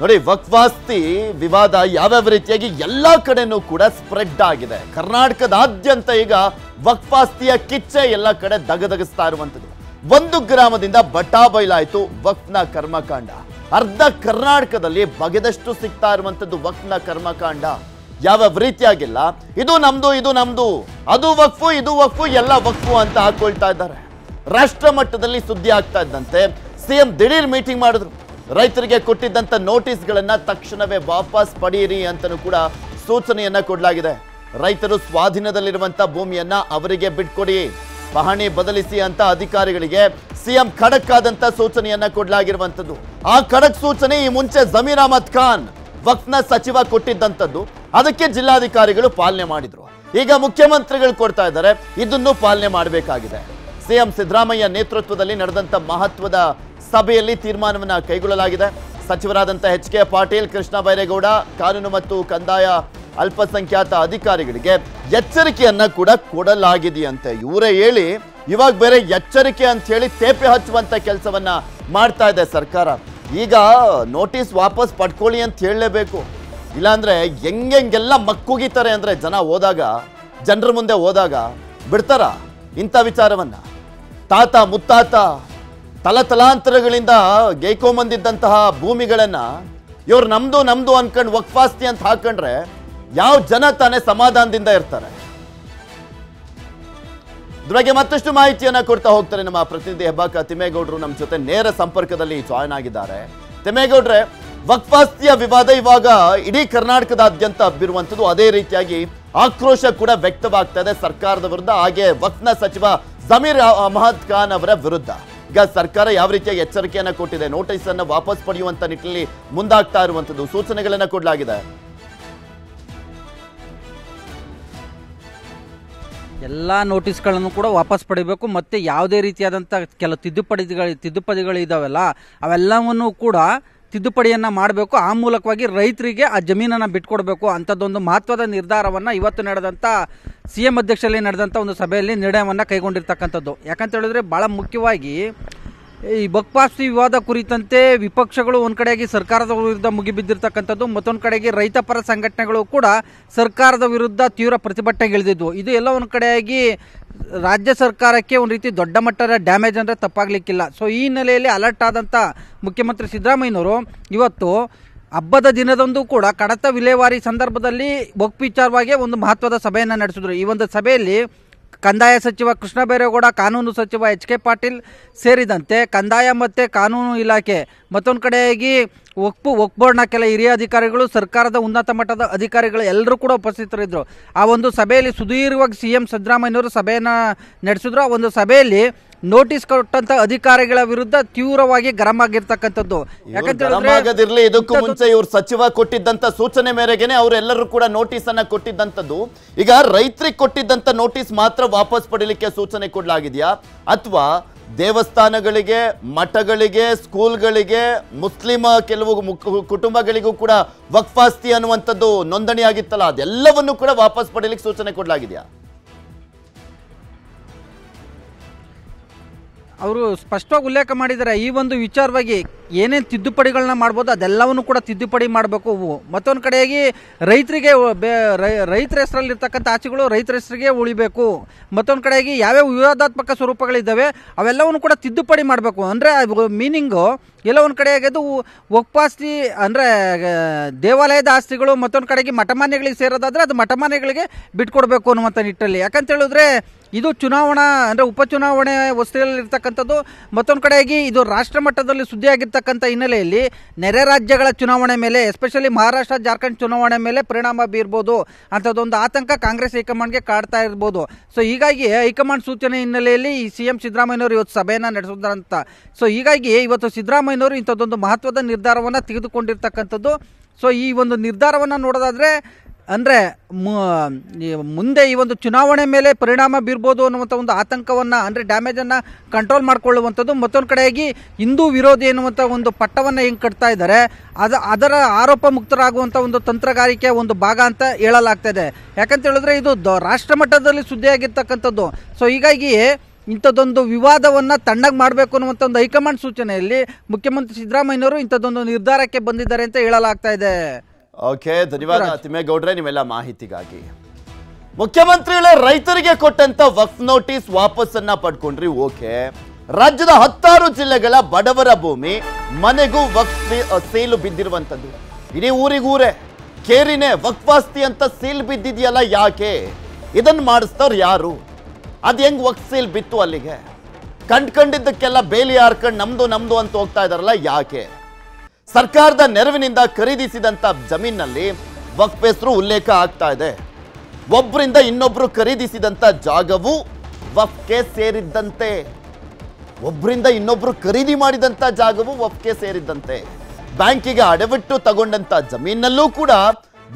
ನೋಡಿ, ವಕ್ವಾಸ್ತಿ ವಿವಾದ ಯಾವ್ಯಾವ ರೀತಿಯಾಗಿ ಎಲ್ಲ ಕಡೆನೂ ಕೂಡ ಸ್ಪ್ರೆಡ್ ಆಗಿದೆ. ಕರ್ನಾಟಕದಾದ್ಯಂತ ಈಗ ವಕ್ವಾಸ್ತಿಯ ಕಿಚ್ಚೆ ಎಲ್ಲ ಕಡೆ ದಗದಗಿಸ್ತಾ ಇರುವಂತದ್ದು ಒಂದು ಗ್ರಾಮದಿಂದ ಬಟಾ ಬಯಲಾಯ್ತು ವಕ್ನ ಕರ್ಮಕಾಂಡ. ಅರ್ಧ ಕರ್ನಾಟಕದಲ್ಲಿ ಬಗೆದಷ್ಟು ಸಿಗ್ತಾ ಇರುವಂತದ್ದು ವಕ್ನ ಕರ್ಮಕಾಂಡ. ಯಾವ್ಯಾವ ರೀತಿಯಾಗಿಲ್ಲ. ಇದು ನಮ್ದು ಇದು ನಮ್ದು. ಅದು ವಕ್ಫು, ಇದು ವಕ್ಫು, ಎಲ್ಲ ವಕ್ಫು ಅಂತ ಹಾಕೊಳ್ತಾ ಇದ್ದಾರೆ. ರಾಷ್ಟ್ರ ಮಟ್ಟದಲ್ಲಿ ಸುದ್ದಿ ಆಗ್ತಾ ಇದ್ದಂತೆ ಸಿಎಂ ದಿಢೀರ್ ಮೀಟಿಂಗ್ ಮಾಡಿದ್ರು. ರೈತರಿಗೆ ಕೊಟ್ಟಿದ್ದಂಥ ನೋಟಿಸ್ಗಳನ್ನು ತಕ್ಷಣವೇ ವಾಪಸ್ ಪಡೆಯಿರಿ ಅಂತಲೂ ಕೂಡ ಸೂಚನೆಯನ್ನು ಕೊಡಲಾಗಿದೆ. ರೈತರು ಸ್ವಾಧೀನದಲ್ಲಿರುವಂಥ ಭೂಮಿಯನ್ನು ಅವರಿಗೆ ಬಿಟ್ಕೊಡಿ. ಪಹಣಿ ಬದಲಿಸಿ ಅಂತ ಅಧಿಕಾರಿಗಳಿಗೆ ಸಿಎಂ ಖಡಕ್ ಆದಂತ ಸೂಚನೆಯನ್ನ ಕೊಡಲಾಗಿರುವಂಥದ್ದು ಆ ಖಡಕ್ ಸೂಚನೆ ಈ ಮುಂಚೆ ಜಮೀರ್ ಅಹಮದ್ ಖಾನ್ ವಕ್ನ ಸಚಿವ ಕೊಟ್ಟಿದ್ದಂಥದ್ದು ಅದಕ್ಕೆ ಜಿಲ್ಲಾಧಿಕಾರಿಗಳು ಪಾಲನೆ ಮಾಡಿದ್ರು. ಈಗ ಮುಖ್ಯಮಂತ್ರಿಗಳು ಕೊಡ್ತಾ ಇದ್ದಾರೆ. ಇದನ್ನು ಪಾಲನೆ ಮಾಡಬೇಕಾಗಿದೆ. ಸಿಎಂ ಸಿದ್ದರಾಮಯ್ಯ ನೇತೃತ್ವದಲ್ಲಿ ನಡೆದಂಥ ಮಹತ್ವದ ಸಭೆಯಲ್ಲಿ ತೀರ್ಮಾನವನ್ನು ಕೈಗೊಳ್ಳಲಾಗಿದೆ. ಸಚಿವರಾದಂಥ ಎಚ್ ಕೆ ಪಾಟೀಲ್, ಕೃಷ್ಣ ಬೈರೇಗೌಡ, ಕಾನೂನು ಮತ್ತು ಕಂದಾಯ ಅಲ್ಪಸಂಖ್ಯಾತ ಅಧಿಕಾರಿಗಳಿಗೆ ಎಚ್ಚರಿಕೆಯನ್ನ ಕೂಡ ಕೊಡಲಾಗಿದೆಯಂತೆ. ಇವರೇ ಹೇಳಿ, ಇವಾಗ ಬೇರೆ ಎಚ್ಚರಿಕೆ ಅಂತ ಹೇಳಿ ತೇಪೆ ಹಚ್ಚುವಂತ ಕೆಲಸವನ್ನ ಮಾಡ್ತಾ ಇದೆ ಸರ್ಕಾರ. ಈಗ ನೋಟಿಸ್ ವಾಪಸ್ ಪಡ್ಕೊಳ್ಳಿ ಅಂತ ಹೇಳಲೇಬೇಕು. ಇಲ್ಲಾಂದ್ರೆ ಹೆಂಗೆಂಗೆಲ್ಲ ಮಕ್ಕುಗಿತಾರೆ ಅಂದ್ರೆ ಜನ ಹೋದಾಗ, ಜನರ ಮುಂದೆ ಹೋದಾಗ ಬಿಡ್ತಾರ ಇಂಥ ವಿಚಾರವನ್ನ? ತಾತ ಮುತ್ತಾತ ತಲತಲಾಂತರಗಳಿಂದ ಗೈಕೊಂಬಂದಿದ್ದಂತಹ ಭೂಮಿಗಳನ್ನ ಇವ್ರು ನಮ್ದು ನಮ್ದು ಅನ್ಕೊಂಡು ವಕ್ಫಾಸ್ತಿ ಅಂತ ಹಾಕೊಂಡ್ರೆ ಯಾವ ಜನ ತಾನೇ ಸಮಾಧಾನದಿಂದ ಇರ್ತಾರೆ? ಇದ್ರ ಮತ್ತಷ್ಟು ಮಾಹಿತಿಯನ್ನ ಕೊಡ್ತಾ ಹೋಗ್ತಾರೆ ನಮ್ಮ ಪ್ರತಿನಿಧಿ ಹೆಬ್ಬಾಕ ತಿಮ್ಮೇಗೌಡರು ನಮ್ಮ ಜೊತೆ ನೇರ ಸಂಪರ್ಕದಲ್ಲಿ ಜಾಯ್ನ್ ಆಗಿದ್ದಾರೆ. ತಿಮ್ಮೇಗೌಡ್ರೆ, ವಕ್ಫಾಸ್ತಿಯ ವಿವಾದ ಇವಾಗ ಇಡೀ ಕರ್ನಾಟಕದಾದ್ಯಂತ ಹಬ್ಬಿರುವಂಥದ್ದು ಅದೇ ರೀತಿಯಾಗಿ ಆಕ್ರೋಶ ಕೂಡ ವ್ಯಕ್ತವಾಗ್ತಾ ಇದೆ ಸರ್ಕಾರದ ವಿರುದ್ಧ. ಹಾಗೆ ವಕ್ನ ಸಚಿವ ಜಮೀರ್ ಅಹಮದ್ ಖಾನ್ ಅವರ ವಿರುದ್ಧ. ಈಗ ಸರ್ಕಾರ ಯಾವ ರೀತಿಯ ಎಚ್ಚರಿಕೆಯನ್ನು ಕೊಟ್ಟಿದೆ ನೋಟಿಸ್ ಅನ್ನು ವಾಪಸ್ ಪಡೆಯುವಂತ ನಿಟ್ಟಿನಲ್ಲಿ ಮುಂದಾಗ್ತಾ ಇರುವಂತದ್ದು ಸೂಚನೆಗಳನ್ನು ಕೊಡಲಾಗಿದೆ. ಎಲ್ಲ ನೋಟಿಸ್ಗಳನ್ನು ಕೂಡ ವಾಪಸ್ ಪಡಿಬೇಕು, ಮತ್ತೆ ಯಾವುದೇ ರೀತಿಯಾದಂಥ ಕೆಲವು ತಿದ್ದುಪಡಿಗಳು ತಿದ್ದುಪಡಿಗಳು ಇದಾವೆಲ್ಲ, ಅವೆಲ್ಲವನ್ನು ಕೂಡ ತಿದ್ದುಪಡಿಯನ್ನ ಮಾಡಬೇಕು, ಆ ಮೂಲಕವಾಗಿ ರೈತರಿಗೆ ಆ ಜಮೀನನ್ನು ಬಿಟ್ಕೊಡ್ಬೇಕು ಅಂಥದ್ದೊಂದು ಮಹತ್ವದ ನಿರ್ಧಾರವನ್ನು ಇವತ್ತು ನಡೆದಂಥ ಸಿ ಎಂ ಅಧ್ಯಕ್ಷರಲ್ಲಿ ನಡೆದಂಥ ಒಂದು ಸಭೆಯಲ್ಲಿ ನಿರ್ಣಯವನ್ನು ಕೈಗೊಂಡಿರ್ತಕ್ಕಂಥದ್ದು. ಯಾಕಂತ ಹೇಳಿದ್ರೆ ಭಾಳ ಮುಖ್ಯವಾಗಿ ಈ ಬಗ್ಪಾಸ್ವಿ ವಿವಾದ ಕುರಿತಂತೆ ವಿಪಕ್ಷಗಳು ಒಂದ್ ಕಡೆಯಾಗಿ ಸರ್ಕಾರದ ವಿರುದ್ಧ ಮುಗಿಬಿದ್ದಿರ್ತಕ್ಕಂಥದ್ದು ಮತ್ತೊಂದು ಕಡೆಗೆ ರೈತ ಪರ ಸಂಘಟನೆಗಳು ಕೂಡ ಸರ್ಕಾರದ ವಿರುದ್ಧ ತೀವ್ರ ಪ್ರತಿಭಟನೆಗಿಳಿದಿದ್ವು ಇದು ಎಲ್ಲ ಒಂದು ಕಡೆಯಾಗಿ ರಾಜ್ಯ ಸರ್ಕಾರಕ್ಕೆ ಒಂದು ರೀತಿ ದೊಡ್ಡ ಮಟ್ಟದ ಡ್ಯಾಮೇಜ್ ಅಂದರೆ ತಪ್ಪಾಗ್ಲಿಕ್ಕಿಲ್ಲ. ಸೊ ಈ ಹಿನ್ನೆಲೆಯಲ್ಲಿ ಅಲರ್ಟ್ ಆದಂಥ ಮುಖ್ಯಮಂತ್ರಿ ಸಿದ್ದರಾಮಯ್ಯನವರು ಇವತ್ತು ಹಬ್ಬದ ದಿನದಂದು ಕೂಡ ಕಡತ ವಿಲೇವಾರಿ ಸಂದರ್ಭದಲ್ಲಿ ಬೊಕ್ ವಿಚಾರವಾಗಿ ಒಂದು ಮಹತ್ವದ ಸಭೆಯನ್ನು ನಡೆಸಿದ್ರು. ಈ ಒಂದು ಸಭೆಯಲ್ಲಿ ಕಂದಾಯ ಸಚಿವ ಕೃಷ್ಣ ಬೈರೇಗೌಡ, ಕಾನೂನು ಸಚಿವ ಎಚ್ ಕೆ ಪಾಟೀಲ್ ಸೇರಿದಂತೆ ಕಂದಾಯ ಮತ್ತು ಕಾನೂನು ಇಲಾಖೆ. ಮತ್ತೊಂದು ಕಡೆಯಾಗಿ ಒಕ್ಪು, ಒಕ್ಬೋರ್ಡ್ನ ಕೆಲ ಹಿರಿಯ ಅಧಿಕಾರಿಗಳು, ಸರ್ಕಾರದ ಉನ್ನತ ಮಟ್ಟದ ಅಧಿಕಾರಿಗಳು ಎಲ್ಲರೂ ಕೂಡ ಉಪಸ್ಥಿತರಿದ್ದರು ಆ ಒಂದು ಸಭೆಯಲ್ಲಿ ಸುದೀರ್ಘವಾಗಿ ಸಿ ಎಂ ಸಿದ್ದರಾಮಯ್ಯವರು ಸಭೆಯನ್ನು ನಡೆಸಿದ್ರು. ಆ ಒಂದು ಸಭೆಯಲ್ಲಿ ನೋಟಿಸ್ ಕೊಟ್ಟಂತ ಅಧಿಕಾರಿಗಳ ವಿರುದ್ಧ ತೀವ್ರವಾಗಿ ಗರಂ ಆಗಿರ್ತಕ್ಕಂಥದ್ದು ಯಾಕಂತ ಹೇಳಿದ್ರೆ ಆಗದಿರ್ಲಿ ಇದಕ್ಕೂ ಮುಂಚೆ ಇವ್ರ ಸಚಿವ ಕೊಟ್ಟಿದ್ದಂತ ಸೂಚನೆ ಮೇರೆಗೆನೆ ಅವರೆಲ್ಲರೂ ಕೂಡ ನೋಟಿಸ್ ಅನ್ನ ಕೊಟ್ಟಿದ್ದಂಥದ್ದು. ಈಗ ರೈತರಿಗೆ ಕೊಟ್ಟಿದ್ದಂತ ನೋಟಿಸ್ ಮಾತ್ರ ವಾಪಸ್ ಪಡಿಲಿಕ್ಕೆ ಸೂಚನೆ ಕೊಡಲಾಗಿದೆಯಾ? ಅಥವಾ ದೇವಸ್ಥಾನಗಳಿಗೆ ಮಠಗಳಿಗೆ ಸ್ಕೂಲ್ಗಳಿಗೆ ಮುಸ್ಲಿಮ ಕೆಲವು ಕುಟುಂಬಗಳಿಗೂ ಕೂಡ ವಕ್ಫಾಸ್ತಿ ಅನ್ನುವಂಥದ್ದು ನೋಂದಣಿ ಆಗಿತ್ತಲ್ಲ ಅದೆಲ್ಲವನ್ನು ಕೂಡ ವಾಪಸ್ ಪಡಿಲಿಕ್ಕೆ ಸೂಚನೆ ಕೊಡ್ಲಾಗಿದ್ಯಾ? ಅವರು ಸ್ಪಷ್ಟವಾಗಿ ಉಲ್ಲೇಖ ಮಾಡಿದ್ದಾರೆ, ಈ ಒಂದು ವಿಚಾರವಾಗಿ ಏನೇನು ತಿದ್ದುಪಡಿಗಳನ್ನ ಮಾಡ್ಬೋದು, ಅದೆಲ್ಲವನ್ನು ಕೂಡ ತಿದ್ದುಪಡಿ ಮಾಡಬೇಕು. ಮತ್ತೊಂದು ಕಡೆಯಾಗಿ ರೈತರಿಗೆ ರೈತರ ಹೆಸರಲ್ಲಿರ್ತಕ್ಕಂಥ ಆಚೆಗಳು ರೈತರ ಹೆಸರಿಗೆ ಉಳಿಬೇಕು. ಮತ್ತೊಂದು ಕಡೆಯಾಗಿ ಯಾವ್ಯಾವ ವಿವಾದಾತ್ಮಕ ಸ್ವರೂಪಗಳಿದ್ದಾವೆ, ಅವೆಲ್ಲವನ್ನು ಕೂಡ ತಿದ್ದುಪಡಿ ಮಾಡಬೇಕು. ಅಂದರೆ ಮೀನಿಂಗು ಎಲ್ಲ ಒಂದು ಕಡೆ ಆಗೋದು ಒಕ್ಪಾಸ್ತಿ ಅಂದರೆ ದೇವಾಲಯದ ಆಸ್ತಿಗಳು ಮತ್ತೊಂದು ಕಡೆಗೆ ಮಠಮಾನ್ಯಗಳಿಗೆ ಸೇರೋದಾದರೆ ಅದು ಮಠಮಾನ್ಯಗಳಿಗೆ ಬಿಟ್ಕೊಡ್ಬೇಕು ಅನ್ನುವಂಥ ನಿಟ್ಟಲ್ಲಿ. ಯಾಕಂತ ಹೇಳಿದ್ರೆ, ಇದು ಚುನಾವಣಾ, ಅಂದರೆ ಉಪಚುನಾವಣೆ ವಸ್ತುಗಳಲ್ಲಿರ್ತಕ್ಕಂಥದ್ದು, ಮತ್ತೊಂದು ಕಡೆಯಾಗಿ ಇದು ರಾಷ್ಟ್ರ ಮಟ್ಟದಲ್ಲಿ ಸುದ್ದಿಯಾಗಿರ್ತಕ್ಕಂಥ ಹಿನ್ನೆಲೆಯಲ್ಲಿ ನೆರೆ ರಾಜ್ಯಗಳ ಚುನಾವಣೆ ಮೇಲೆ, ಎಸ್ಪೆಷಲಿ ಮಹಾರಾಷ್ಟ್ರ, ಜಾರ್ಖಂಡ್ ಚುನಾವಣೆ ಮೇಲೆ ಪರಿಣಾಮ ಬೀರ್ಬೋದು. ಅಂಥದ್ದೊಂದು ಆತಂಕ ಕಾಂಗ್ರೆಸ್ ಹೈಕಮಾಂಡ್ಗೆ ಕಾಡ್ತಾ ಇರ್ಬೋದು. ಸೊ, ಹೀಗಾಗಿ ಹೈಕಮಾಂಡ್ ಸೂಚನೆ ಹಿನ್ನೆಲೆಯಲ್ಲಿ ಈ ಸಿ ಎಂ ಸಿದ್ದರಾಮಯ್ಯವರು ಇವತ್ತು ಸಭೆಯನ್ನು ನಡೆಸಿದ್ರಂತ. ಸೊ, ಹೀಗಾಗಿ ಇವತ್ತು ಸಿದ್ದರಾಮಯ್ಯನವರು ಇಂಥದ್ದೊಂದು ಮಹತ್ವದ ನಿರ್ಧಾರವನ್ನು ತೆಗೆದುಕೊಂಡಿರ್ತಕ್ಕಂಥದ್ದು. ಸೊ ಈ ಒಂದು ನಿರ್ಧಾರವನ್ನು ನೋಡೋದಾದ್ರೆ, ಅಂದರೆ ಮುಂದೆ ಈ ಒಂದು ಚುನಾವಣೆ ಮೇಲೆ ಪರಿಣಾಮ ಬೀರ್ಬೋದು ಅನ್ನುವಂಥ ಒಂದು ಆತಂಕವನ್ನು, ಅಂದರೆ ಡ್ಯಾಮೇಜನ್ನು ಕಂಟ್ರೋಲ್ ಮಾಡಿಕೊಳ್ಳುವಂಥದ್ದು ಮತ್ತೊಂದು ಕಡೆಯಾಗಿ ಹಿಂದೂ ವಿರೋಧಿ ಎನ್ನುವಂಥ ಒಂದು ಪಟ್ಟವನ್ನು ಹೆಂಗೆ ಕಟ್ತಾ ಇದ್ದಾರೆ, ಅದು, ಅದರ ಆರೋಪ ಮುಕ್ತರಾಗುವಂಥ ಒಂದು ತಂತ್ರಗಾರಿಕೆಯ ಒಂದು ಭಾಗ ಅಂತ ಹೇಳಲಾಗ್ತಾ ಇದೆ. ಯಾಕಂತ ಹೇಳಿದ್ರೆ ಇದು ರಾಷ್ಟ್ರ ಮಟ್ಟದಲ್ಲಿ ಸುದ್ದಿಯಾಗಿರ್ತಕ್ಕಂಥದ್ದು. ಸೊ ಹೀಗಾಗಿ ಇಂಥದ್ದೊಂದು ವಿವಾದವನ್ನು ತಣ್ಣಗೆ ಮಾಡಬೇಕು ಅನ್ನುವಂಥ ಒಂದು ಹೈಕಮಾಂಡ್ ಸೂಚನೆಯಲ್ಲಿ ಮುಖ್ಯಮಂತ್ರಿ ಸಿದ್ದರಾಮಯ್ಯನವರು ಇಂಥದ್ದೊಂದು ನಿರ್ಧಾರಕ್ಕೆ ಬಂದಿದ್ದಾರೆ ಅಂತ ಹೇಳಲಾಗ್ತಾ ಇದೆ. ಓಕೆ ಧನ್ಯವಾದ ತಿಮ್ಮೇಗೌಡ್ರೆ ನೀವೆಲ್ಲ ಮಾಹಿತಿಗಾಗಿ. ಮುಖ್ಯಮಂತ್ರಿಗಳೇ ರೈತರಿಗೆ ಕೊಟ್ಟಂತ ವಕ್ಫ್ ನೋಟಿಸ್ ವಾಪಸ್ಸನ್ನ ಪಡ್ಕೊಂಡ್ರಿ ಓಕೆ. ರಾಜ್ಯದ ಹತ್ತಾರು ಜಿಲ್ಲೆಗಳ ಬಡವರ ಭೂಮಿ ಮನೆಗೂ ವಕ್ಫ್ ಸೀಲು ಬಿದ್ದಿರುವಂತದ್ದು ಇಡೀ ಊರಿಗೂರೇ ಕೇರಿನೇ ವಕ್ಫಾಸ್ತಿ ಅಂತ ಸೀಲ್ ಬಿದ್ದಿದೆಯಲ್ಲ ಯಾಕೆ? ಇದನ್ನ ಮಾಡಿಸ್ತವ್ರು ಯಾರು? ಅದ್ ಹೆಂಗ್ ವಕ್ಫ್ ಬಿತ್ತು ಅಲ್ಲಿಗೆ? ಕಂಡ್ಕೊಂಡಿದ್ದಕ್ಕೆಲ್ಲ ಬೇಲಿ ಹಾರ್ಕೊಂಡು ನಮ್ದು ನಮ್ದು ಅಂತ ಹೋಗ್ತಾ ಇದಾರಲ್ಲ ಯಾಕೆ? ಸರ್ಕಾರದ ನೆರವಿನಿಂದ ಖರೀದಿಸಿದಂಥ ಜಮೀನಲ್ಲಿ ವಕ್ಫ್ ಹೆಸರು ಉಲ್ಲೇಖ ಆಗ್ತಾ ಇದೆ. ಒಬ್ಬರಿಂದ ಇನ್ನೊಬ್ರು ಖರೀದಿಸಿದಂಥ ಜಾಗವು ವಫ್ಗೆ ಸೇರಿದ್ದಂತೆ. ಒಬ್ಬರಿಂದ ಇನ್ನೊಬ್ರು ಖರೀದಿ ಮಾಡಿದಂತ ಜಾಗವು ವಫ್ಗೆ ಸೇರಿದ್ದಂತೆ. ಬ್ಯಾಂಕಿಗೆ ಅಡವಿಟ್ಟು ತಗೊಂಡಂತ ಜಮೀನಲ್ಲೂ ಕೂಡ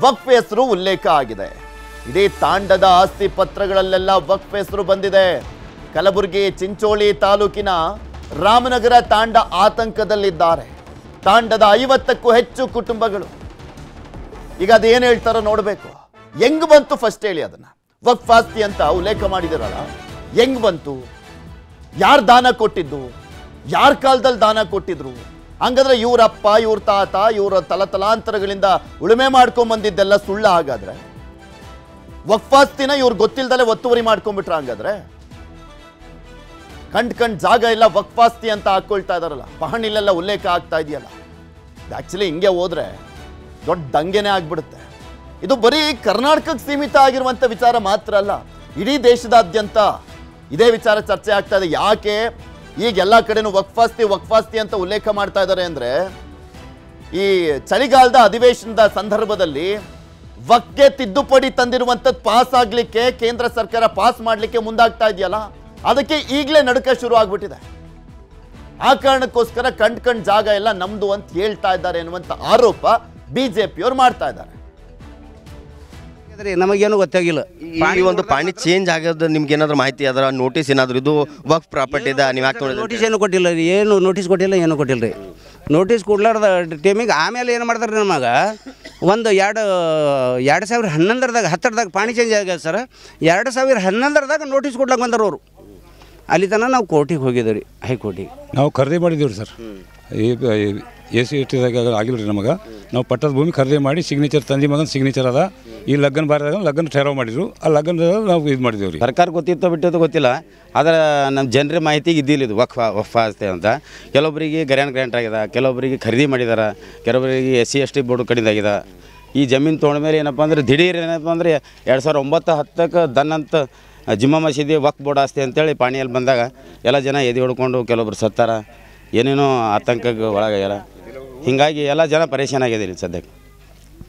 ವಕ್ಫ್ ಹೆಸರು ಉಲ್ಲೇಖ ಆಗಿದೆ. ಇಡೀ ತಾಂಡದ ಆಸ್ತಿ ಪತ್ರಗಳಲ್ಲೆಲ್ಲ ವಕ್ಫ್ ಹೆಸರು ಬಂದಿದೆ. ಕಲಬುರಗಿ, ಚಿಂಚೋಳಿ ತಾಲೂಕಿನ ರಾಮನಗರ ತಾಂಡ ಆತಂಕದಲ್ಲಿದ್ದಾರೆ. ತಾಂಡದ ಐವತ್ತಕ್ಕೂ ಹೆಚ್ಚು ಕುಟುಂಬಗಳು. ಈಗ ಅದೇನು ಹೇಳ್ತಾರೋ ನೋಡಬೇಕು. ಹೆಂಗ್ ಬಂತು ಫಸ್ಟ್ ಹೇಳಿ ಅದನ್ನ. ವಕ್ಫ್ ಆಸ್ತಿ ಅಂತ ಉಲ್ಲೇಖ ಮಾಡಿದಿರಲ್ಲ. ಹೆಂಗ್ ಬಂತು? ಯಾರು ದಾನ ಕೊಟ್ಟಿದ್ದು? ಯಾರ ಕಾಲದಲ್ಲಿ ದಾನ ಕೊಟ್ಟಿದ್ರು? ಹಂಗಾದ್ರೆ ಇವ್ರಪ್ಪ, ಇವ್ರ ತಾತ, ಇವರ ತಲತಲಾಂತರಗಳಿಂದ ಉಳುಮೆ ಮಾಡ್ಕೊಂಡ್ ಬಂದಿದ್ದೆಲ್ಲ ಸುಳ್ಳ ಹಾಗಾದ್ರೆ ವಕ್ಫಾಸ್ತಿನ ಇವ್ರು ಗೊತ್ತಿಲ್ದಲೆ ಒತ್ತುವರಿ ಮಾಡ್ಕೊಂಡ್ಬಿಟ್ರ ಹಂಗಾದ್ರೆ? ಕಂಡ್ ಕಂಡ್ ಜಾಗ ಇಲ್ಲ, ವಕ್ಫಾಸ್ತಿ ಅಂತ ಹಾಕೊಳ್ತಾ ಇದಾರಲ್ಲ. ಪಹಣಿಲೆಲ್ಲ ಉಲ್ಲೇಖ ಆಗ್ತಾ ಇದೆಯಲ್ಲ. ಆಕ್ಚುಲಿ ಹಿಂಗೆ ಹೋದ್ರೆ ದೊಡ್ಡ ದಂಗೆನೇ ಆಗ್ಬಿಡುತ್ತೆ. ಇದು ಬರೀ ಕರ್ನಾಟಕಕ್ಕೆ ಸೀಮಿತ ಆಗಿರುವಂತ ವಿಚಾರ ಮಾತ್ರ ಅಲ್ಲ, ಇಡೀ ದೇಶದಾದ್ಯಂತ ಇದೇ ವಿಚಾರ ಚರ್ಚೆ ಆಗ್ತಾ ಇದೆ. ಯಾಕೆ? ಈಗ ಎಲ್ಲ ಕಡೆನೂ ವಕ್ಫಾಸ್ತಿ ವಕ್ಫಾಸ್ತಿ ಅಂತ ಉಲ್ಲೇಖ ಮಾಡ್ತಾ ಇದ್ದಾರೆ ಅಂದ್ರೆ, ಈ ಚಳಿಗಾಲದ ಅಧಿವೇಶನದ ಸಂದರ್ಭದಲ್ಲಿ ವಕ್ಗೆ ತಿದ್ದುಪಡಿ ತಂದಿರುವಂಥದ್ದು ಪಾಸ್ ಆಗ್ಲಿಕ್ಕೆ ಕೇಂದ್ರ ಸರ್ಕಾರ ಪಾಸ್ ಮಾಡಲಿಕ್ಕೆ ಮುಂದಾಗ್ತಾ ಇದೆಯಲ್ಲ? ಅದಕ್ಕೆ ಈಗಲೇ ನಡುಕ ಶುರು ಆಗ್ಬಿಟ್ಟಿದೆ. ಆ ಕಾರಣಕ್ಕೋಸ್ಕರ ಕಂಡ್ ಕಂಡ್ ಜಾಗ ಎಲ್ಲ ನಮ್ದು ಅಂತ ಹೇಳ್ತಾ ಇದ್ದಾರೆ ಎನ್ನುವಂಥ ಆರೋಪ ಬಿಜೆಪಿಯವರು ಮಾಡ್ತಾ ಇದ್ದಾರೆ. ನಮಗೇನು ಗೊತ್ತಾಗಿಲ್ಲ. ಈ ಒಂದು ಪಾಣಿ ಚೇಂಜ್ ಆಗೋದು ನಿಮ್ಗೆ ಏನಾದ್ರು ಮಾಹಿತಿ ಅದರ ನೋಟಿಸ್ ಏನಾದ್ರು ಇದು ವರ್ಕ್ ಪ್ರಾಪರ್ಟಿ ಇದೆ ನೀವು ಯಾಕೆ ನೋಡಿದ್ರೆ ನೋಟಿಸ್ ಏನು ಕೊಟ್ಟಿಲ್ಲ ರೀ. ಏನು ನೋಟಿಸ್ ಕೊಟ್ಟಿಲ್ಲ ಏನು ಕೊಟ್ಟಿಲ್ಲ ರೀ. ನೋಟಿಸ್ ಕೊಡ್ಲಾರ್ದ ಟೈಮಿಗೆ ಆಮೇಲೆ ಏನು ಮಾಡ್ತಾರೆ ನಮಗೆ ಒಂದು ಎರಡು ಎರಡು ಸಾವಿರ ಹನ್ನೊಂದರದಾಗ ಹತ್ತರದಾಗ ಪಾಣಿ ಚೇಂಜ್ ಆಗ್ಯದ ಸರ್ ಎರಡು ಸಾವಿರ ಹನ್ನೊಂದರದಾಗ ನೋಟಿಸ್ ಕೊಡ್ಲಕ್ಕೆ ಬಂದರು ಅವರು. ಅಲ್ಲಿ ತನಕ ನಾವು ಕೋರ್ಟಿಗೆ ಹೋಗಿದ್ದೀವಿ ರೀ ಹೈಕೋರ್ಟಿಗೆ. ನಾವು ಖರೀದಿ ಮಾಡಿದ್ದೀವಿ ರೀ ಸರ್ ಈ ಎ ಸಿ ಇಟ್ಟಿದಾಗ ಆಗಿಲ್ಲ ರೀ ನಮಗೆ. ನಾವು ಪಟ್ಟದ ಭೂಮಿ ಖರೀದಿ ಮಾಡಿ ಸಿಗ್ನೇಚರ್ ತಂದಿ ಮಗನ ಸಿಗ್ನೇಚರ್ ಅದ. ಈ ಲಗ್ನ ಬಾರಿದಾಗ ಲಗ್ನ ಠೇರಾವ್ ಮಾಡಿದ್ರು. ಆ ಲಗ್ನ ನಾವು ಇದು ಮಾಡಿದ್ದೀವಿ ರೀ. ಸರ್ಕಾರ ಗೊತ್ತಿತ್ತು ಬಿಟ್ಟಿದ್ದು ಗೊತ್ತಿಲ್ಲ. ಆದರೆ ನಮ್ಮ ಜನರ ಮಾಹಿತಿಗೆ ಇದ್ದಿಲ್ಲ ಇದು ವಕ್ಫ ಆಸ್ತಿ ಅಂತ ಕೆಲವೊಬ್ಬರಿಗೆ ಗರ್ಯಾನ್ ಗ್ರ್ಯಾಂಟ್ ಆಗಿದೆ. ಕೆಲವೊಬ್ಬರಿಗೆ ಖರೀದಿ ಮಾಡಿದ್ದಾರೆ ಕೆಲವೊಬ್ಬರಿಗೆ S C, S T board ಕಡಿದಾಗಿದೆ ಈ ಜಮೀನು ತೊಗೊಂಡ ಮೇಲೆ ಏನಪ್ಪ ಅಂದ್ರೆ ದಿಢೀರ್ ಏನಪ್ಪ ಅಂದರೆ ಎರಡು ಸಾವಿರದ ಒಂಬತ್ತು ಹತ್ತಕ್ಕೆ ದನ್ ಅಂತ ಜಿಮ್ಮಾ ಮಸೀದಿ ವಕ್ ಬೋರ್ಡ್ ಆಸ್ತಿ ಅಂತೇಳಿ ಪಾಣಿಯಲ್ಲಿ ಬಂದಾಗ ಎಲ್ಲ ಜನ ಎದೆ ಹೊಡ್ಕೊಂಡು ಕೆಲವೊಬ್ರು ಸತ್ತಾರ. ಏನೇನೋ ಆತಂಕಕ್ಕೆ ಒಳಗಾಗ್ಯಾರ. ಹೀಗಾಗಿ ಎಲ್ಲ ಜನ ಪರೇಶಾನ್ ರೀ ಸದ್ಯಕ್ಕೆ.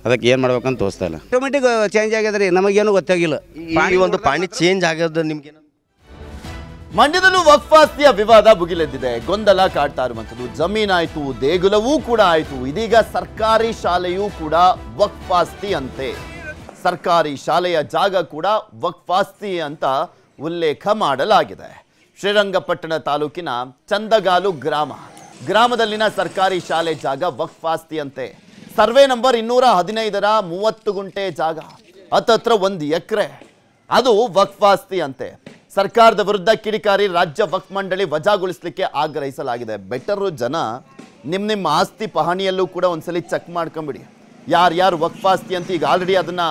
ಅದಕ್ಕೆ ಏನು ಮಾಡ್ಬೇಕಂತ ತೋರಿಸ್ತಾ ಇಲ್ಲ. ಆಟೋಮೆಟಿಕ್ ಚೇಂಜ್ ಆಗ್ಯದ ರೀ ನಮಗೇನು ಗೊತ್ತಾಗಿಲ್ಲ. ಪಾಣಿ ಒಂದು ಪಾಣಿ ಚೇಂಜ್ ಆಗೋದು ನಿಮ್ಗೆ ಮಂಡ್ಯದಲ್ಲೂ ವಕ್ಫಾಸ್ತಿಯ ವಿವಾದ ಭುಗಿಲೆದ್ದಿದೆ. ಗೊಂದಲ ಕಾಡ್ತಾ ಇರುವಂಥದ್ದು ಜಮೀನಾಯಿತು ದೇಗುಲವೂ ಕೂಡ ಆಯಿತು. ಇದೀಗ ಸರ್ಕಾರಿ ಶಾಲೆಯೂ ಕೂಡ ವಕ್ಫಾಸ್ತಿ ಅಂತೆ. ಸರ್ಕಾರಿ ಶಾಲೆಯ ಜಾಗ ಕೂಡ ವಕ್ಫಾಸ್ತಿ ಅಂತ ಉಲ್ಲೇಖ ಮಾಡಲಾಗಿದೆ. ಶ್ರೀರಂಗಪಟ್ಟಣ ತಾಲೂಕಿನ ಚಂದಗಾಲು ಗ್ರಾಮ. ಗ್ರಾಮದಲ್ಲಿನ ಸರ್ಕಾರಿ ಶಾಲೆ ಜಾಗ ವಕ್ಫಾಸ್ತಿಯಂತೆ. ಸರ್ವೆ ನಂಬರ್ ಇನ್ನೂರ ಹದಿನೈದರ ಮೂವತ್ತು ಗುಂಟೆ ಜಾಗ, ಹತ್ತತ್ರ ಒಂದು ಎಕರೆ. ಅದು ವಕ್ಫಾಸ್ತಿ ಅಂತೆ ಸರ್ಕಾರದ ವಿರುದ್ಧ ಕಿಡಿಕಾರಿ ರಾಜ್ಯ ವಕ್ಫ್ ಮಂಡಳಿ ವಜಾಗೊಳಿಸಲಿಕ್ಕೆ ಆಗ್ರಹಿಸಲಾಗಿದೆ. ಬೆಟರು ಜನ ನಿಮ್ಮ ನಿಮ್ಮ ಆಸ್ತಿ ಪಹಣಿಯಲ್ಲೂ ಕೂಡ ಒಂದ್ಸಲಿ ಚೆಕ್ ಮಾಡ್ಕೊಂಬಿಡಿ. ಯಾರ್ಯಾರು ವಕ್ಫಾಸ್ತಿ ಅಂತ ಈಗ ಆಲ್ರೆಡಿ ಅದನ್ನ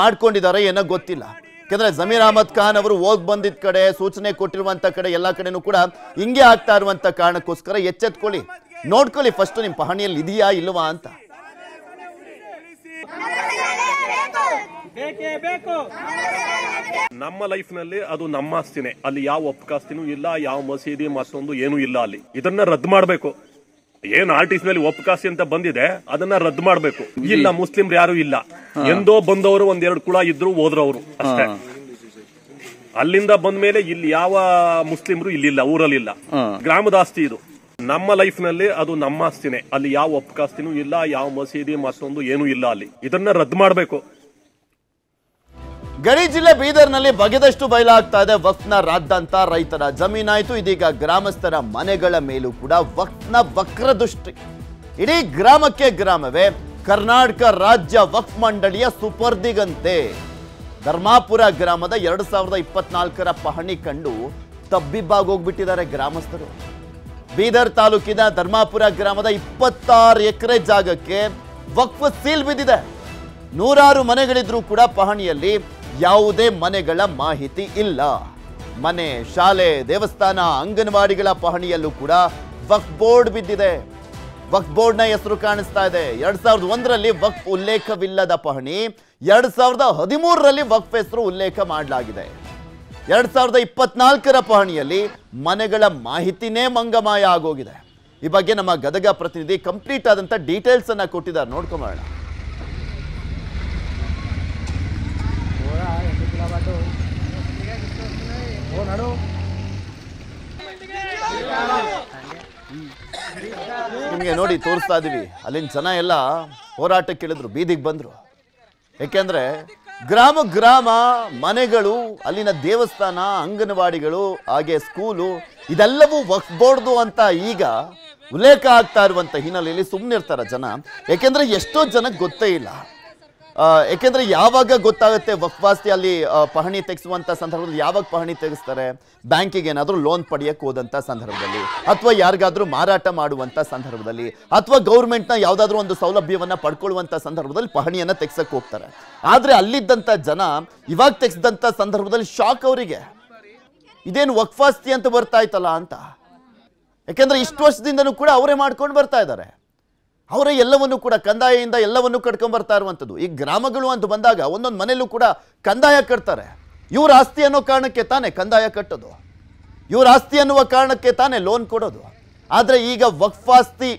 ಮಾಡ್ಕೊಂಡಿದ್ದಾರೆ ಏನೋ ಗೊತ್ತಿಲ್ಲ. ಯಾಕಂದ್ರೆ ಜಮೀರ್ ಅಹಮದ್ ಖಾನ್ ಅವರು ಹೋಗ್ ಬಂದಿದ್ದ ಕಡೆ, ಸೂಚನೆ ಕೊಟ್ಟಿರುವಂತ ಕಡೆ, ಎಲ್ಲಾ ಕಡೆನೂ ಕೂಡ ಹಿಂಗೆ ಆಗ್ತಾ ಇರುವಂತ ಕಾರಣಕ್ಕೋಸ್ಕರ ಎಚ್ಚೆತ್ಕೊಳ್ಳಿ. ನೋಡ್ಕೊಳ್ಳಿ ಫಸ್ಟ್ ನಿಮ್ ಪಹಣಿಯಲ್ಲಿ ಇದೆಯಾ ಇಲ್ವಾ ಅಂತ. ನಮ್ಮ ಲೈಫ್ನಲ್ಲಿ ಅದು ನಮ್ಮ ಆಸ್ತಿನೇ. ಅಲ್ಲಿ ಯಾವ ಒಪ್ಕಾಸ್ತಿನೂ ಇಲ್ಲ, ಯಾವ ಮಸೀದಿ ಮತ್ತೊಂದು ಏನೂ ಇಲ್ಲ ಅಲ್ಲಿ. ಇದನ್ನ ರದ್ದು ಮಾಡಬೇಕು. ಏನ್ ಆರ್ಟಿಸ್ಟ್ನಲ್ಲಿ ಒಪ್ಕಾಸಿ ಅಂತ ಬಂದಿದೆ ಅದನ್ನ ರದ್ದು ಮಾಡಬೇಕು. ಇಲ್ಲ. ಮುಸ್ಲಿಮ್ರು ಯಾರು ಇಲ್ಲ. ಎಂದೋ ಬಂದವರು ಒಂದೆರಡು ಕುಳ ಇದ್ರು ಹೋದ್ರವರು ಅಷ್ಟೇ. ಅಲ್ಲಿಂದ ಬಂದ ಮೇಲೆ ಇಲ್ಲಿ ಯಾವ ಮುಸ್ಲಿಮ್ರು ಇಲ್ಲಿಲ್ಲ ಊರಲ್ಲಿಲ್ಲ. ಗ್ರಾಮದ ಆಸ್ತಿ ಇದು. ನಮ್ಮ ಲೈಫ್ನಲ್ಲಿ ಅದು ನಮ್ಮ ಆಸ್ತಿನೇ. ಅಲ್ಲಿ ಯಾವ ಒಪ್ಕಾಸ್ತಿನೂ ಇಲ್ಲ ಯಾವ ಮಸೀದಿ ಮತ್ತೊಂದು ಏನೂ ಇಲ್ಲ ಅಲ್ಲಿ. ಇದನ್ನ ರದ್ದು ಮಾಡಬೇಕು. ಗಡಿ ಜಿಲ್ಲೆ ಬೀದರ್ನಲ್ಲಿ ಬಗೆದಷ್ಟು ಬಯಲಾಗ್ತಾ ಇದೆ ವಕ್ನ ರಾದ್ದಂತ ರೈತರ ಜಮೀನಾಯಿತು. ಇದೀಗ ಗ್ರಾಮಸ್ಥರ ಮನೆಗಳ ಮೇಲೂ ಕೂಡ ವಕ್ಫ್ನ ವಕ್ರದೃಷ್ಟಿ ಇಡೀ ಗ್ರಾಮಕ್ಕೆ ಗ್ರಾಮವೇ, ಕರ್ನಾಟಕ ರಾಜ್ಯ ವಕ್ಫ್ ಮಂಡಳಿಯ ಸುಪರ್ದಿಗಂತೆ. ಧರ್ಮಾಪುರ ಗ್ರಾಮದ ಎರಡು ಸಾವಿರದ ಇಪ್ಪತ್ನಾಲ್ಕರ ಪಹಣಿ ಕಂಡು ತಬ್ಬಿಬ್ಬಾಗೋಗ್ಬಿಟ್ಟಿದ್ದಾರೆ ಗ್ರಾಮಸ್ಥರು. ಬೀದರ್ ತಾಲೂಕಿನ ಧರ್ಮಾಪುರ ಗ್ರಾಮದ ಇಪ್ಪತ್ತಾರು ಎಕರೆ ಜಾಗಕ್ಕೆ ವಕ್ಫ್ ಸೀಲ್ ಬಿದ್ದಿದೆ. ನೂರಾರು ಮನೆಗಳಿದ್ರೂ ಕೂಡ ಪಹಣಿಯಲ್ಲಿ ಯಾವುದೇ ಮನೆಗಳ ಮಾಹಿತಿ ಇಲ್ಲ. ಮನೆ, ಶಾಲೆ, ದೇವಸ್ಥಾನ, ಅಂಗನವಾಡಿಗಳ ಪಹಣಿಯಲ್ಲೂ ಕೂಡ ವಕ್ಫ್ ಬೋರ್ಡ್ ಬಿದ್ದಿದೆ. ವಕ್ ಬೋರ್ಡ್ನ ಹೆಸರು ಕಾಣಿಸ್ತಾ ಇದೆ. ಎರಡ್ ಸಾವಿರದ ಒಂದರಲ್ಲಿ ವಕ್ಫ್ ಉಲ್ಲೇಖವಿಲ್ಲದ ಪಹಣಿ, ಎರಡ್ ಸಾವಿರದ ಹದಿಮೂರರಲ್ಲಿ ವಕ್ಫ್ ಹೆಸರು ಉಲ್ಲೇಖ ಮಾಡಲಾಗಿದೆ. ಎರಡ್ ಸಾವಿರದ ಇಪ್ಪತ್ನಾಲ್ಕರ ಪಹಣಿಯಲ್ಲಿ ಮನೆಗಳ ಮಾಹಿತಿನೇ ಮಂಗಮಾಯ ಆಗೋಗಿದೆ. ಈ ಬಗ್ಗೆ ನಮ್ಮ ಗದಗ ಪ್ರತಿನಿಧಿ ಕಂಪ್ಲೀಟ್ ಆದಂತ ಡೀಟೇಲ್ಸ್ ಅನ್ನ ಕೊಟ್ಟಿದ್ದಾರೆ. ನೋಡ್ಕೊಂಬೋಣ ನಿಮಗೆ ನೋಡಿ ತೋರಿಸ್ತಾ ಇದೀವಿ. ಅಲ್ಲಿನ ಜನ ಎಲ್ಲ ಹೋರಾಟಕ್ಕೆ ಇಳಿದ್ರು ಬೀದಿಗೆ ಬಂದ್ರು. ಯಾಕೆಂದ್ರೆ ಗ್ರಾಮ ಗ್ರಾಮ ಮನೆಗಳು, ಅಲ್ಲಿನ ದೇವಸ್ಥಾನ, ಅಂಗನವಾಡಿಗಳು, ಹಾಗೆ ಸ್ಕೂಲು, ಇದೆಲ್ಲವೂ ಬೋರ್ಡ್ದು ಅಂತ ಈಗ ಉಲ್ಲೇಖ ಆಗ್ತಾ ಇರುವಂತ ಹಿನ್ನೆಲೆಯಲ್ಲಿ ಸುಮ್ಮನಿರ್ತಾರ ಜನ. ಯಾಕೆಂದ್ರೆ ಎಷ್ಟೋ ಜನಕ್ಕೆ ಗೊತ್ತೇ ಇಲ್ಲ. ಯಾಕೆಂದ್ರೆ ಯಾವಾಗ ಗೊತ್ತಾಗುತ್ತೆ ವಕ್ವಾಸ್ತಿ ಅಲ್ಲಿ ಪಹಣಿ ತೆಗೆಸುವಂತ ಸಂದರ್ಭದಲ್ಲಿ ಯಾವಾಗ ಪಹಣಿ ತೆಗೆಸ್ತಾರೆ? ಬ್ಯಾಂಕಿಗೆ ಏನಾದರೂ ಲೋನ್ ಪಡೆಯಕ್ಕೆ ಹೋದಂತ ಸಂದರ್ಭದಲ್ಲಿ, ಅಥವಾ ಯಾರಿಗಾದ್ರೂ ಮಾರಾಟ ಮಾಡುವಂತ ಸಂದರ್ಭದಲ್ಲಿ, ಅಥವಾ ಗೌರ್ಮೆಂಟ್ನ ಯಾವುದಾದ್ರೂ ಒಂದು ಸೌಲಭ್ಯವನ್ನ ಪಡ್ಕೊಳ್ಳುವಂತ ಸಂದರ್ಭದಲ್ಲಿ ಪಹಣಿಯನ್ನ ತೆಗ್ಸಕ್ ಹೋಗ್ತಾರೆ. ಆದ್ರೆ ಅಲ್ಲಿದ್ದಂತ ಜನ ಇವಾಗ ತೆಗೆಸಿದಂತ ಸಂದರ್ಭದಲ್ಲಿ ಶಾಕ್ ಅವರಿಗೆ. ಇದೇನು ವಕ್ಫಾಸ್ತಿ ಅಂತ ಬರ್ತಾ ಇತ್ತಲ್ಲ ಅಂತ. ಯಾಕೆಂದ್ರೆ ಇಷ್ಟು ವರ್ಷದಿಂದನೂ ಕೂಡ ಅವರೇ ಮಾಡ್ಕೊಂಡು ಬರ್ತಾ ಇದ್ದಾರೆ. ಅವರೇ ಎಲ್ಲವನ್ನು ಕೂಡ ಕಂದಾಯದಿಂದ ಎಲ್ಲವನ್ನು ಕಟ್ಕೊಂಡ್ ಬರ್ತಾ ಇರುವಂಥದ್ದು. ಈ ಗ್ರಾಮಗಳು ಅಂತ ಬಂದಾಗ ಒಂದೊಂದು ಮನೆಯಲ್ಲೂ ಕೂಡ ಕಂದಾಯ ಕಟ್ತಾರೆ. ಇವ್ರ ಆಸ್ತಿ ಅನ್ನೋ ಕಾರಣಕ್ಕೆ ತಾನೇ ಕಂದಾಯ ಕಟ್ಟೋದು. ಇವ್ರ ಆಸ್ತಿ ಅನ್ನುವ ಕಾರಣಕ್ಕೆ ತಾನೇ ಲೋನ್ ಕೊಡೋದು. ಆದರೆ ಈಗ ವಕ್ಫಾಸ್ತಿ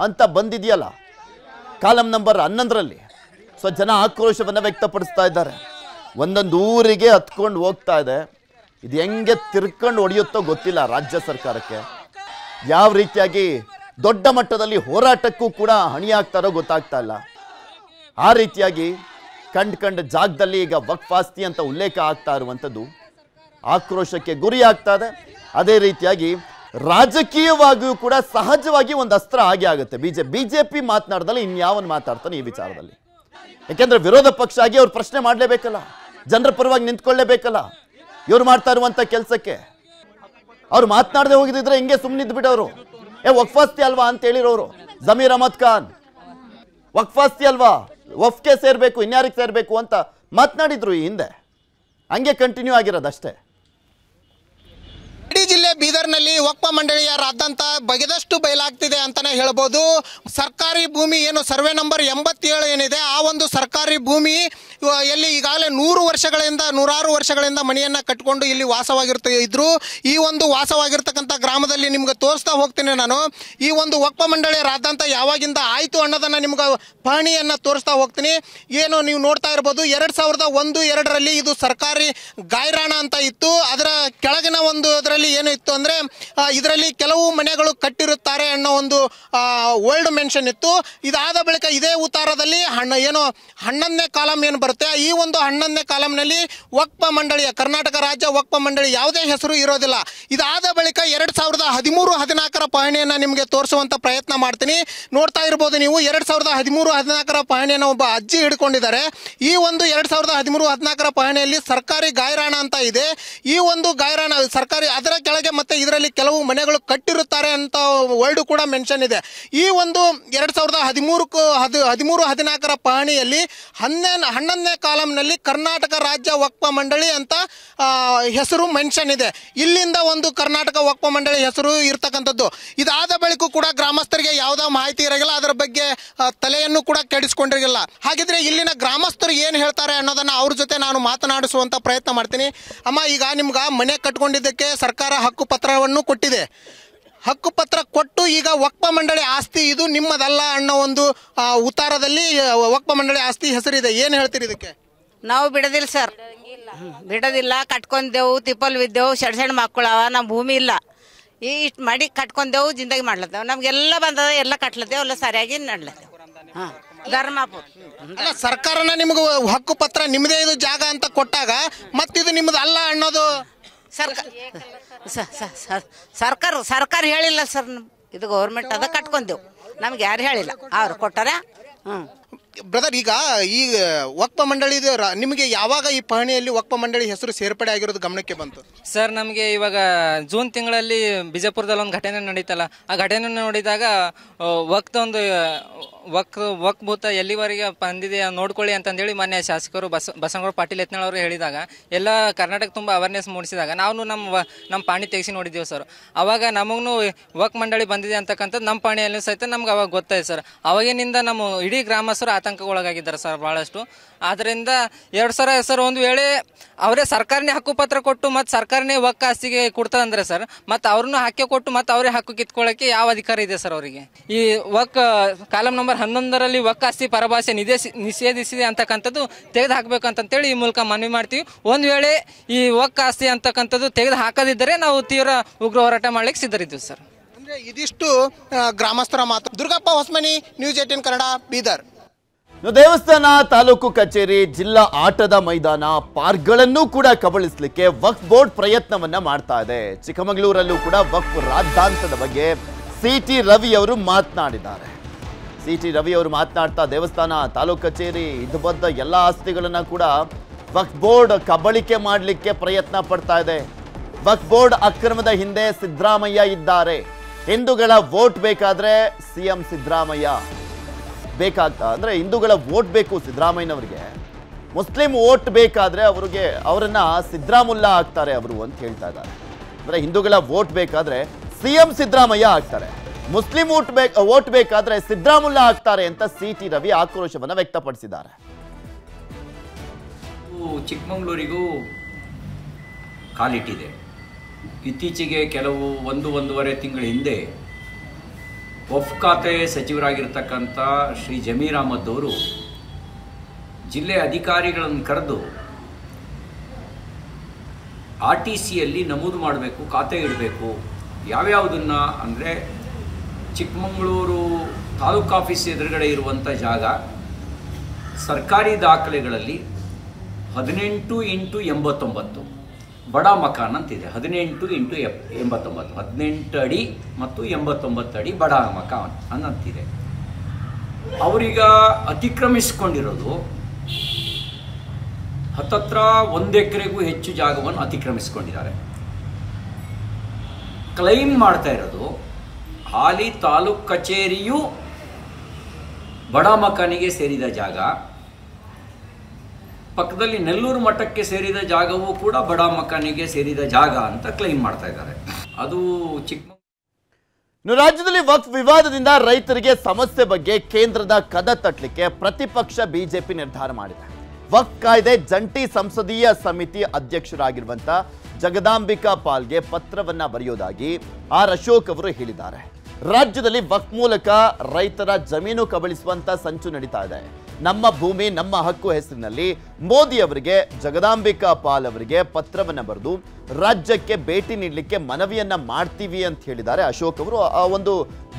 ಅಂತ ಬಂದಿದೆಯಲ್ಲ, ಕಾಲಂ ನಂಬರ್ ಹನ್ನೊಂದರಲ್ಲಿ ಸೊ ಜನ ಆಕ್ರೋಶವನ್ನು ವ್ಯಕ್ತಪಡಿಸ್ತಾ ಇದ್ದಾರೆ. ಒಂದೊಂದು ಊರಿಗೆ ಹತ್ಕೊಂಡು ಹೋಗ್ತಾ ಇದೆ. ಇದು ಹೆಂಗೆ ತಿರ್ಕೊಂಡು ಹೊಡೆಯುತ್ತೋ ಗೊತ್ತಿಲ್ಲ ರಾಜ್ಯ ಸರ್ಕಾರಕ್ಕೆ. ಯಾವ ರೀತಿಯಾಗಿ ದೊಡ್ಡ ಮಟ್ಟದಲ್ಲಿ ಹೋರಾಟಕ್ಕೂ ಕೂಡ ಹಣಿಯಾಗ್ತಾರೋ ಗೊತ್ತಾಗ್ತಾ ಇಲ್ಲ. ಆ ರೀತಿಯಾಗಿ ಕಂಡ್ ಕಂಡ ಜಾಗದಲ್ಲಿ ಈಗ ವಕ್ಫಾಸ್ತಿ ಅಂತ ಉಲ್ಲೇಖ ಆಗ್ತಾ ಇರುವಂಥದ್ದು ಆಕ್ರೋಶಕ್ಕೆ ಗುರಿ ಆಗ್ತಾ ಇದೆ. ಅದೇ ರೀತಿಯಾಗಿ ರಾಜಕೀಯವಾಗಿಯೂ ಕೂಡ ಸಹಜವಾಗಿ ಒಂದು ಅಸ್ತ್ರ ಆಗಿ ಆಗುತ್ತೆ. ಬಿಜೆ, ಬಿಜೆಪಿ ಮಾತನಾಡ್ದಲ್ಲಿ ಇನ್ಯಾವನ್ ಮಾತಾಡ್ತಾನೆ ಈ ವಿಚಾರದಲ್ಲಿ? ಯಾಕೆಂದ್ರೆ ವಿರೋಧ ಪಕ್ಷ ಆಗಿ ಅವ್ರು ಪ್ರಶ್ನೆ ಮಾಡಲೇಬೇಕಲ್ಲ, ಜನರ ಪರವಾಗಿ ನಿಂತ್ಕೊಳ್ಳೇಬೇಕಲ್ಲ, ಇವ್ರು ಮಾಡ್ತಾ ಇರುವಂತ ಕೆಲಸಕ್ಕೆ. ಅವ್ರು ಮಾತನಾಡದೆ ಹೋಗಿದ್ರೆ ಹಿಂಗೆ ಸುಮ್ಮನಿದ್ದು ಬಿಡೋರು ಏ, ವಕ್ಫಾಸ್ತಿ ಅಲ್ವಾ ಅಂತ ಹೇಳಿರೋರು. ಜಮೀರ್ ಅಹಮದ್ ಖಾನ್. ವಕ್ಫಾಸ್ತಿ ಅಲ್ವಾ? ವಫ್ಗೆ ಸೇರಬೇಕು, ಇನ್ಯಾರಿಗೆ ಸೇರಬೇಕು ಅಂತ ಮಾತನಾಡಿದ್ರು ಈ ಹಿಂದೆ. ಹಂಗೆ ಕಂಟಿನ್ಯೂ ಆಗಿರೋದಷ್ಟೇ. ಇಡೀ ಜಿಲ್ಲೆ ಬೀದರ್ನಲ್ಲಿ ಮಂಡಳಿಯ ಮಂಡಳಿಯರಾದಂಥ ಬಗೆದಷ್ಟು ಬಯಲಾಗ್ತಿದೆ ಅಂತಾನೆ ಹೇಳ್ಬೋದು. ಸರ್ಕಾರಿ ಭೂಮಿ ಏನು ಸರ್ವೆ ನಂಬರ್ ಎಂಬತ್ತೇಳು ಏನಿದೆ, ಆ ಒಂದು ಸರ್ಕಾರಿ ಭೂಮಿ ಎಲ್ಲಿ ಈಗಾಗಲೇ ನೂರು ವರ್ಷಗಳಿಂದ, ನೂರಾರು ವರ್ಷಗಳಿಂದ ಮನೆಯನ್ನ ಕಟ್ಕೊಂಡು ಇಲ್ಲಿ ವಾಸವಾಗಿರ್ತ ಇದ್ರು. ಈ ಒಂದು ವಾಸವಾಗಿರ್ತಕ್ಕಂಥ ಗ್ರಾಮದಲ್ಲಿ ನಿಮ್ಗೆ ತೋರಿಸ್ತಾ ಹೋಗ್ತೀನಿ ನಾನು. ಈ ಒಂದು ವಕ್ಫ ಮಂಡಳಿಯರಾದಂಥ ಯಾವಾಗಿಂದ ಆಯ್ತು ಅನ್ನೋದನ್ನ ನಿಮ್ಗೆ ಪಹಣಿಯನ್ನ ತೋರಿಸ್ತಾ ಹೋಗ್ತೀನಿ. ಏನು ನೀವು ನೋಡ್ತಾ ಇರ್ಬೋದು, ಎರಡ್ ಸಾವಿರದ ಒಂದು, ಎರಡರಲ್ಲಿ ಇದು ಸರ್ಕಾರಿ ಗಾಯರಾಣ ಅಂತ ಇತ್ತು. ಅದರ ಕೆಳಗಿನ ಒಂದು ಅದರಲ್ಲಿ ಏನು ಇತ್ತು ಅಂದ್ರೆ ಇದರಲ್ಲಿ ಕೆಲವು ಮನೆಗಳು ಕಟ್ಟಿರುತ್ತಾರೆ ಅನ್ನೋ ಒಂದು ಓಲ್ಡ್ ಮೆನ್ಷನ್ ಇತ್ತು. ಇದಾದ ಬಳಿಕ ಇದೇ ಉತ್ತಾರದಲ್ಲಿ ಹಣ್ಣ, ಏನು, ಹನ್ನೊಂದನೇ ಕಾಲಂ ಏನು ಬರುತ್ತೆ? ಈ ಒಂದು ಹನ್ನೊಂದನೇ ಕಾಲಂನಲ್ಲಿ ವಕ್ಪ ಮಂಡಳಿಯ, ಕರ್ನಾಟಕ ರಾಜ್ಯ ವಕ್ಪ ಮಂಡಳಿ ಯಾವುದೇ ಹೆಸರು ಇರೋದಿಲ್ಲ. ಇದಾದ ಬಳಿಕ ಎರಡು ಸಾವಿರದ ಹದಿಮೂರು ಹದಿನಾಲ್ಕರ ಪಹಣಿಯನ್ನು ನಿಮಗೆ ತೋರಿಸುವಂಥ ಪ್ರಯತ್ನ ಮಾಡ್ತೀನಿ. ನೋಡ್ತಾ ಇರ್ಬೋದು ನೀವು, ಎರಡು ಸಾವಿರದ ಹದಿಮೂರು ಹದಿನಾಲ್ಕರ ಪಹಣಿಯನ್ನು ಒಬ್ಬ ಅಜ್ಜಿ ಹಿಡ್ಕೊಂಡಿದ್ದಾರೆ. ಈ ಒಂದು ಎರಡು ಸಾವಿರದ ಹದಿಮೂರು ಹದಿನಾಲ್ಕರ ಪಹಣಿಯಲ್ಲಿ ಸರ್ಕಾರಿ ಗಾಯರಾಣ ಅಂತ ಇದೆ. ಈ ಒಂದು ಗಾಯರಾಣ, ಸರ್ಕಾರಿ, ಅದರ ಕೆಳಗೆ ಮತ್ತೆ ಇದರಲ್ಲಿ ಕೆಲವು ಮನೆಗಳು ಕಟ್ಟಿರುತ್ತಾರೆ ಅಂತ ವರ್ಡ್ ಕೂಡ ಮೆನ್ಷನ್ ಇದೆ. ಈ ಒಂದು ಎರಡ್ ಸಾವಿರದ ಹದಿಮೂರು ಹದಿಮೂರು, ಹದಿನಾಲ್ಕರ ಪಹಣಿಯಲ್ಲಿ ಹನ್ನೊಂದನೇ ಕಾಲಂನಲ್ಲಿ ಕರ್ನಾಟಕ ರಾಜ್ಯ ವಕ್ಫ ಮಂಡಳಿ ಅಂತ ಹೆಸರು ಮೆನ್ಷನ್ ಇದೆ. ಇಲ್ಲಿಂದ ಒಂದು ಕರ್ನಾಟಕ ವಕ್ಫ ಮಂಡಳಿ ಹೆಸರು ಇರ್ತಕ್ಕಂಥದ್ದು. ಇದಾದ ಬಳಿಕ ಕೂಡ ಗ್ರಾಮಸ್ಥರಿಗೆ ಯಾವುದೋ ಮಾಹಿತಿ ಇರಲಿಲ್ಲ ಅದರ ಬಗ್ಗೆ ತಲೆಯನ್ನು ಕೂಡ ಕೆಡಿಸಿಕೊಂಡಿರಲಿಲ್ಲ ಹಾಗಿದ್ರೆ ಇಲ್ಲಿನ ಗ್ರಾಮಸ್ಥರು ಏನು ಹೇಳ್ತಾರೆ ಅನ್ನೋದನ್ನ ಅವ್ರ ಜೊತೆ ನಾನು ಮಾತನಾಡಿಸುವಂತ ಪ್ರಯತ್ನ ಮಾಡ್ತೀನಿ. ಅಮ್ಮ, ಈಗ ನಿಮ್ಗ ಮನೆ ಕಟ್ಕೊಂಡಿದ್ದಕ್ಕೆ ಸರ್ಕಾರ ಹಕ್ಕು ಪತ್ರವನ್ನು ಕೊಟ್ಟಿದೆ. ಹಕ್ಕು ಪತ್ರ ಕೊಟ್ಟು ಈಗ ವಕ್ಪ ಮಂಡಳಿ ಆಸ್ತಿ ಇದು ನಿಮ್ಮದಲ್ಲ ಅನ್ನೋ ಒಂದು ಉತ್ತಾರದಲ್ಲಿ ವಕ್ಫ ಮಂಡಳಿ ಆಸ್ತಿ ಹೆಸರಿದೆ. ಏನು ಹೇಳ್ತೀರಿ ಇದಕ್ಕೆ? ನಾವು ಬಿಡದಿಲ್ಲ ಸರ್. ಬಿಡೋದಿಲ್ಲ ಕಟ್ಕೊಂಡೆವು ತಿಪ್ಪಲ್ ಬಿದ್ದೆವು ಸಣ್ಣ ಸಣ್ಣ ಮಕ್ಕಳವ ನಮ್ಮ ಭೂಮಿ ಇಲ್ಲ. ಈ ಇಷ್ಟು ಮಾಡಿ ಕಟ್ಕೊಂಡೆವು ಜಿಂದಗಿ ಮಾಡ್ಲತ್ತೇವೆ. ನಮಗೆಲ್ಲ ಬಂದದ ಎಲ್ಲ ಕಟ್ಲತ್ತೇವೆ ಎಲ್ಲ ಸರಿಯಾಗಿ ನಡ್ಲತ್ತೇವೆ. ಹಾಂ ಧರ್ಮಾಪುರ. ಅಲ್ಲ ಸರ್ಕಾರನ ನಿಮ್ಗೆ ಹಕ್ಕು ಪತ್ರ ನಿಮ್ಮದೇ ಇದು ಜಾಗ ಅಂತ ಕೊಟ್ಟಾಗ ಮತ್ತಿದು ನಿಮ್ಮದು ಅಲ್ಲ ಅನ್ನೋದು ಸರ್ಕಾರ ಸರ್ಕಾರ ಸರ್ಕಾರ ಹೇಳಿಲ್ಲ ಸರ್ ಇದು ಗೌರ್ಮೆಂಟ್ ಅದ ಕಟ್ಕೊಂಡೆವು. ನಮ್ಗೆ ಯಾರು ಹೇಳಿಲ್ಲ. ಅವ್ರು ಕೊಟ್ಟಾರ. ಹ್ಞೂ ಬ್ರದರ್ ಈಗ ಈ ವಕ್ಪ ಮಂಡಳಿ ನಿಮಗೆ ಯಾವಾಗ ಈ ಪಹಣಿಯಲ್ಲಿ ವಕ್ಪ ಮಂಡಳಿ ಹೆಸರು ಸೇರ್ಪಡೆ ಆಗಿರೋದು ಗಮನಕ್ಕೆ ಬಂತು? ಸರ್ ನಮಗೆ ಇವಾಗ ಜೂನ್ ತಿಂಗಳಲ್ಲಿ ಬಿಜಾಪುರದಲ್ಲಿ ಒಂದು ಘಟನೆ ನಡೀತಲ್ಲ ಆ ಘಟನೆ ನೋಡಿದಾಗ ವಕ್ತ ಒಂದು ವಕ್ ವಕ್ ಭೂತ ಎಲ್ಲಿವರೆಗೆ ಬಂದಿದೆ ನೋಡ್ಕೊಳ್ಳಿ ಅಂತಂದೇಳಿ ಮಾನ್ಯ ಶಾಸಕರು ಬಸ ಬಸನಗೌಡ ಪಾಟೀಲ್ ಯತ್ನಾಳ್ ಅವರು ಹೇಳಿದಾಗ, ಎಲ್ಲ ಕರ್ನಾಟಕ ತುಂಬ ಅವೇರ್ನೆಸ್ ಮೂಡಿಸಿದಾಗ ನಾವು ನಮ್ಮ ನಮ್ಮ ಪಾಣಿ ತೆಗೆಸಿ ನೋಡಿದ್ದೀವಿ ಸರ್. ಅವಾಗ ನಮಗೂ ವಕ್ ಮಂಡಳಿ ಬಂದಿದೆ ಅಂತಕ್ಕಂಥದ್ದು ನಮ್ಮ ಪಾಣಿಯಲ್ಲಿ ಸಹಿತ ನಮ್ಗೆ ಅವಾಗ ಗೊತ್ತಾಯ್ತು ಸರ್. ಅವಾಗಿನಿಂದ ನಮ್ಮ ಇಡೀ ಗ್ರಾಮಸ್ಥರು ಆತಂಕಗೊಳಗಾಗಿದ್ದಾರೆ ಸರ್ ಭಾಳಷ್ಟು ಆದ್ದರಿಂದ ಎರಡು ಸಾವಿರ ಸರ್ ಒಂದು ವೇಳೆ ಅವರೇ ಸರ್ಕಾರನೇ ಹಕ್ಕುಪತ್ರ ಕೊಟ್ಟು ಮತ್ತು ಸರ್ಕಾರನೇ ವಕ್ ಆಸ್ತಿಗೆ ಕೊಡ್ತದಂದ್ರೆ ಸರ್, ಮತ್ತು ಅವ್ರನ್ನೂ ಹಾಕಿ ಕೊಟ್ಟು ಮತ್ತು ಅವರೇ ಹಕ್ಕು ಕಿತ್ಕೊಳ್ಳೋಕ್ಕೆ ಯಾವ ಅಧಿಕಾರ ಇದೆ ಸರ್ ಅವರಿಗೆ? ಈ ವಕ್, ಕಾಲಂ ನಂಬರ್ ಹನ್ನೊಂದರಲ್ಲಿ ಒಕ್ಕಾಸ್ತಿ ಪರಭಾಷೆ ನಿದೇಶಿ ನಿಷೇಧಿಸಿದೆ ಅಂತಕ್ಕಂಥದ್ದು ತೆಗೆದು ಹಾಕಬೇಕು ಅಂತೇಳಿ ಈ ಮೂಲಕ ಮನವಿ ಮಾಡ್ತೀವಿ. ಒಂದು ವೇಳೆ ಈ ಒಕ್ಕಾಸ್ತಿ ಅಂತಕ್ಕಂಥದ್ದು ತೆಗೆದು ಹಾಕದಿದ್ದರೆ ನಾವು ತೀವ್ರ ಉಗ್ರ ಹೋರಾಟ ಮಾಡಲಿಕ್ಕೆ ಸಿದ್ಧರಿದ್ದೀವಿ ಸರ್. ಅಂದರೆ ಇದಿಷ್ಟು ಗ್ರಾಮಸ್ಥರ ಮಾತು. Durgappa Hosamani news eighteen Kannada Bidar. ದೇವಸ್ಥಾನ ತಾಲೂಕು ಕಚೇರಿ ಜಿಲ್ಲಾ ಆಟದ ಮೈದಾನ ಪಾರ್ಕ್ಗಳನ್ನೂ ಕೂಡ ಕಬಳಿಸಲಿಕ್ಕೆ ವಕ್ ಬೋರ್ಡ್ ಪ್ರಯತ್ನವನ್ನ ಮಾಡ್ತಾ ಇದೆ. ಚಿಕ್ಕಮಗಳೂರಲ್ಲೂ ಕೂಡ ವಕ್ ರಾಜಾಂತದ ಬಗ್ಗೆ ಸಿ ಟಿ ರವಿ ಅವರು ಮಾತನಾಡಿದ್ದಾರೆ. ಸಿ ಟಿ ರವಿ ಅವರು ಮಾತನಾಡ್ತಾ ದೇವಸ್ಥಾನ, ತಾಲೂಕು ಕಚೇರಿ, ಇದು ಬಂದ ಎಲ್ಲ ಆಸ್ತಿಗಳನ್ನ ಕೂಡ ವಕ್ಫ್ ಬೋರ್ಡ್ ಕಬಳಿಕೆ ಮಾಡಲಿಕ್ಕೆ ಪ್ರಯತ್ನ ಪಡ್ತಾ ಇದೆ. ವಕ್ಫ್ ಬೋರ್ಡ್ ಅಕ್ರಮದ ಹಿಂದೆ ಸಿದ್ದರಾಮಯ್ಯ ಇದ್ದಾರೆ. ಹಿಂದೂಗಳ ವೋಟ್ ಬೇಕಾದ್ರೆ ಸಿಎಂ ಸಿದ್ದರಾಮಯ್ಯ. ಬೇಕಾಗ್ತಾ ಅಂದ್ರೆ ಹಿಂದೂಗಳ ವೋಟ್ ಬೇಕು ಸಿದ್ದರಾಮಯ್ಯನವರಿಗೆ. ಮುಸ್ಲಿಂ ವೋಟ್ ಬೇಕಾದ್ರೆ ಅವ್ರಿಗೆ, ಅವರನ್ನ ಸಿದ್ದರಾಮುಲ್ಲಾ ಆಗ್ತಾರೆ ಅವರು ಅಂತ ಹೇಳ್ತಾ ಇದ್ದಾರೆ. ಅಂದ್ರೆ ಹಿಂದೂಗಳ ವೋಟ್ ಬೇಕಾದ್ರೆ ಸಿಎಂ ಸಿದ್ದರಾಮಯ್ಯ ಆಗ್ತಾರೆ. ಮುಸ್ಲಿಂ ಓಟ್ ಬೇಕು ವೋಟ್ ಬೇಕಾದ್ರೆ ಸಿದ್ದರಾಮುಲ್ಲಾ ಆಗ್ತಾರೆ ಅಂತ ಸಿ ಟಿ ರವಿ ಆಕ್ರೋಶವನ್ನ ವ್ಯಕ್ತಪಡಿಸಿದ್ದಾರೆ. ಚಿಕ್ಕಮಂಗ್ಳೂರಿಗೂ ಕಾಲಿಟ್ಟಿದೆ. ಇತ್ತೀಚೆಗೆ ಕೆಲವು ಒಂದು, ಒಂದೂವರೆ ತಿಂಗಳ ಹಿಂದೆ ಒಫ್ ಖಾತೆ ಸಚಿವರಾಗಿರ್ತಕ್ಕಂಥ ಶ್ರೀ ಜಮೀರ್ ಅಹಮದ್ ಅವರು ಜಿಲ್ಲೆ ಅಧಿಕಾರಿಗಳನ್ನು ಕರೆದು ಆರ್ ಟಿ ಸಿಯಲ್ಲಿ ನಮೂದು ಮಾಡಬೇಕು, ಖಾತೆ ಇಡಬೇಕು, ಯಾವ್ಯಾವುದನ್ನು ಅಂದರೆ ಚಿಕ್ಕಮಗಳೂರು ತಾಲೂಕು ಆಫೀಸ್ ಎದುರುಗಡೆ ಇರುವಂಥ ಜಾಗ ಸರ್ಕಾರಿ ದಾಖಲೆಗಳಲ್ಲಿ ಹದಿನೆಂಟು ಇಂಟು ಎಂಬತ್ತೊಂಬತ್ತು. ಬಡ ಮಕಾನ್ ಅಂತಿದೆ. ಹದಿನೆಂಟು ಇಂಟು ಎಪ್, ಎಂಬತ್ತೊಂಬತ್ತು. ಹದಿನೆಂಟು ಅಡಿ ಮತ್ತು ಎಂಬತ್ತೊಂಬತ್ತು ಅಡಿ ಬಡ ಮಕಾನ್ ಅನ್ನಂತಿದೆ. ಅವರೀಗ ಅತಿಕ್ರಮಿಸಿಕೊಂಡಿರೋದು ಹತ್ತತ್ರ ಒಂದು ಎಕರೆಗೂ ಹೆಚ್ಚು ಜಾಗವನ್ನು ಅತಿಕ್ರಮಿಸಿಕೊಂಡಿದ್ದಾರೆ. ಕ್ಲೈಮ್ ಮಾಡ್ತಾ ಇರೋದು ಹಾಲಿ ತಾಲೂಕ್ ಕಚೇರಿಯು ಬಡ ಮಕಾನಿಗೆ ಸೇರಿದ ಜಾಗ. ಪಕ್ಕದಲ್ಲಿ ನೆಲ್ಲೂರು ಮಠಕ್ಕೆ ಸೇರಿದ ಜಾಗವೂ ಕೂಡ ಬಡ ಮಕಾನಿಗೆ ಸೇರಿದ ಜಾಗ ಅಂತ ಕ್ಲೈಮ್ ಮಾಡ್ತಾ ಇದ್ದಾರೆ. ಅದು ಚಿಕ್ಕ ರಾಜ್ಯದಲ್ಲಿ ವಕ್ಫ್ ವಿವಾದದಿಂದ ರೈತರಿಗೆ ಸಮಸ್ಯೆ ಬಗ್ಗೆ ಕೇಂದ್ರದ ಕದ ತಟ್ಟಲಿಕ್ಕೆ ಪ್ರತಿಪಕ್ಷ ಬಿಜೆಪಿ ನಿರ್ಧಾರ ಮಾಡಿದೆ. ವಕ್ಫ್ ಕಾಯ್ದೆ ಜಂಟಿ ಸಂಸದೀಯ ಸಮಿತಿ ಅಧ್ಯಕ್ಷರಾಗಿರುವಂತ ಜಗದಾಂಬಿಕಾ ಪಾಲ್ಗೆ ಪತ್ರವನ್ನ ಬರೆಯೋದಾಗಿ ಆರ್ ಅಶೋಕ್ ಅವರು ಹೇಳಿದ್ದಾರೆ. ರಾಜ್ಯದಲ್ಲಿ ವಕ್ ಮೂಲಕ ರೈತರ ಜಮೀನು ಕಬಳಿಸುವಂತ ಸಂಚು ನಡೀತಾ ಇದೆ. ನಮ್ಮ ಭೂಮಿ, ನಮ್ಮ ಹಕ್ಕು ಹೆಸರಿನಲ್ಲಿ ಮೋದಿ ಅವರಿಗೆ, ಜಗದಾಂಬಿಕಾ ಪಾಲ್ ಅವರಿಗೆ ಪತ್ರವನ್ನ ಬರೆದು ರಾಜ್ಯಕ್ಕೆ ಭೇಟಿ ನೀಡಲಿಕ್ಕೆ ಮನವಿಯನ್ನ ಮಾಡ್ತೀವಿ ಅಂತ ಹೇಳಿದ್ದಾರೆ. ಅಶೋಕ್ ಅವರು, ಆ ಒಂದು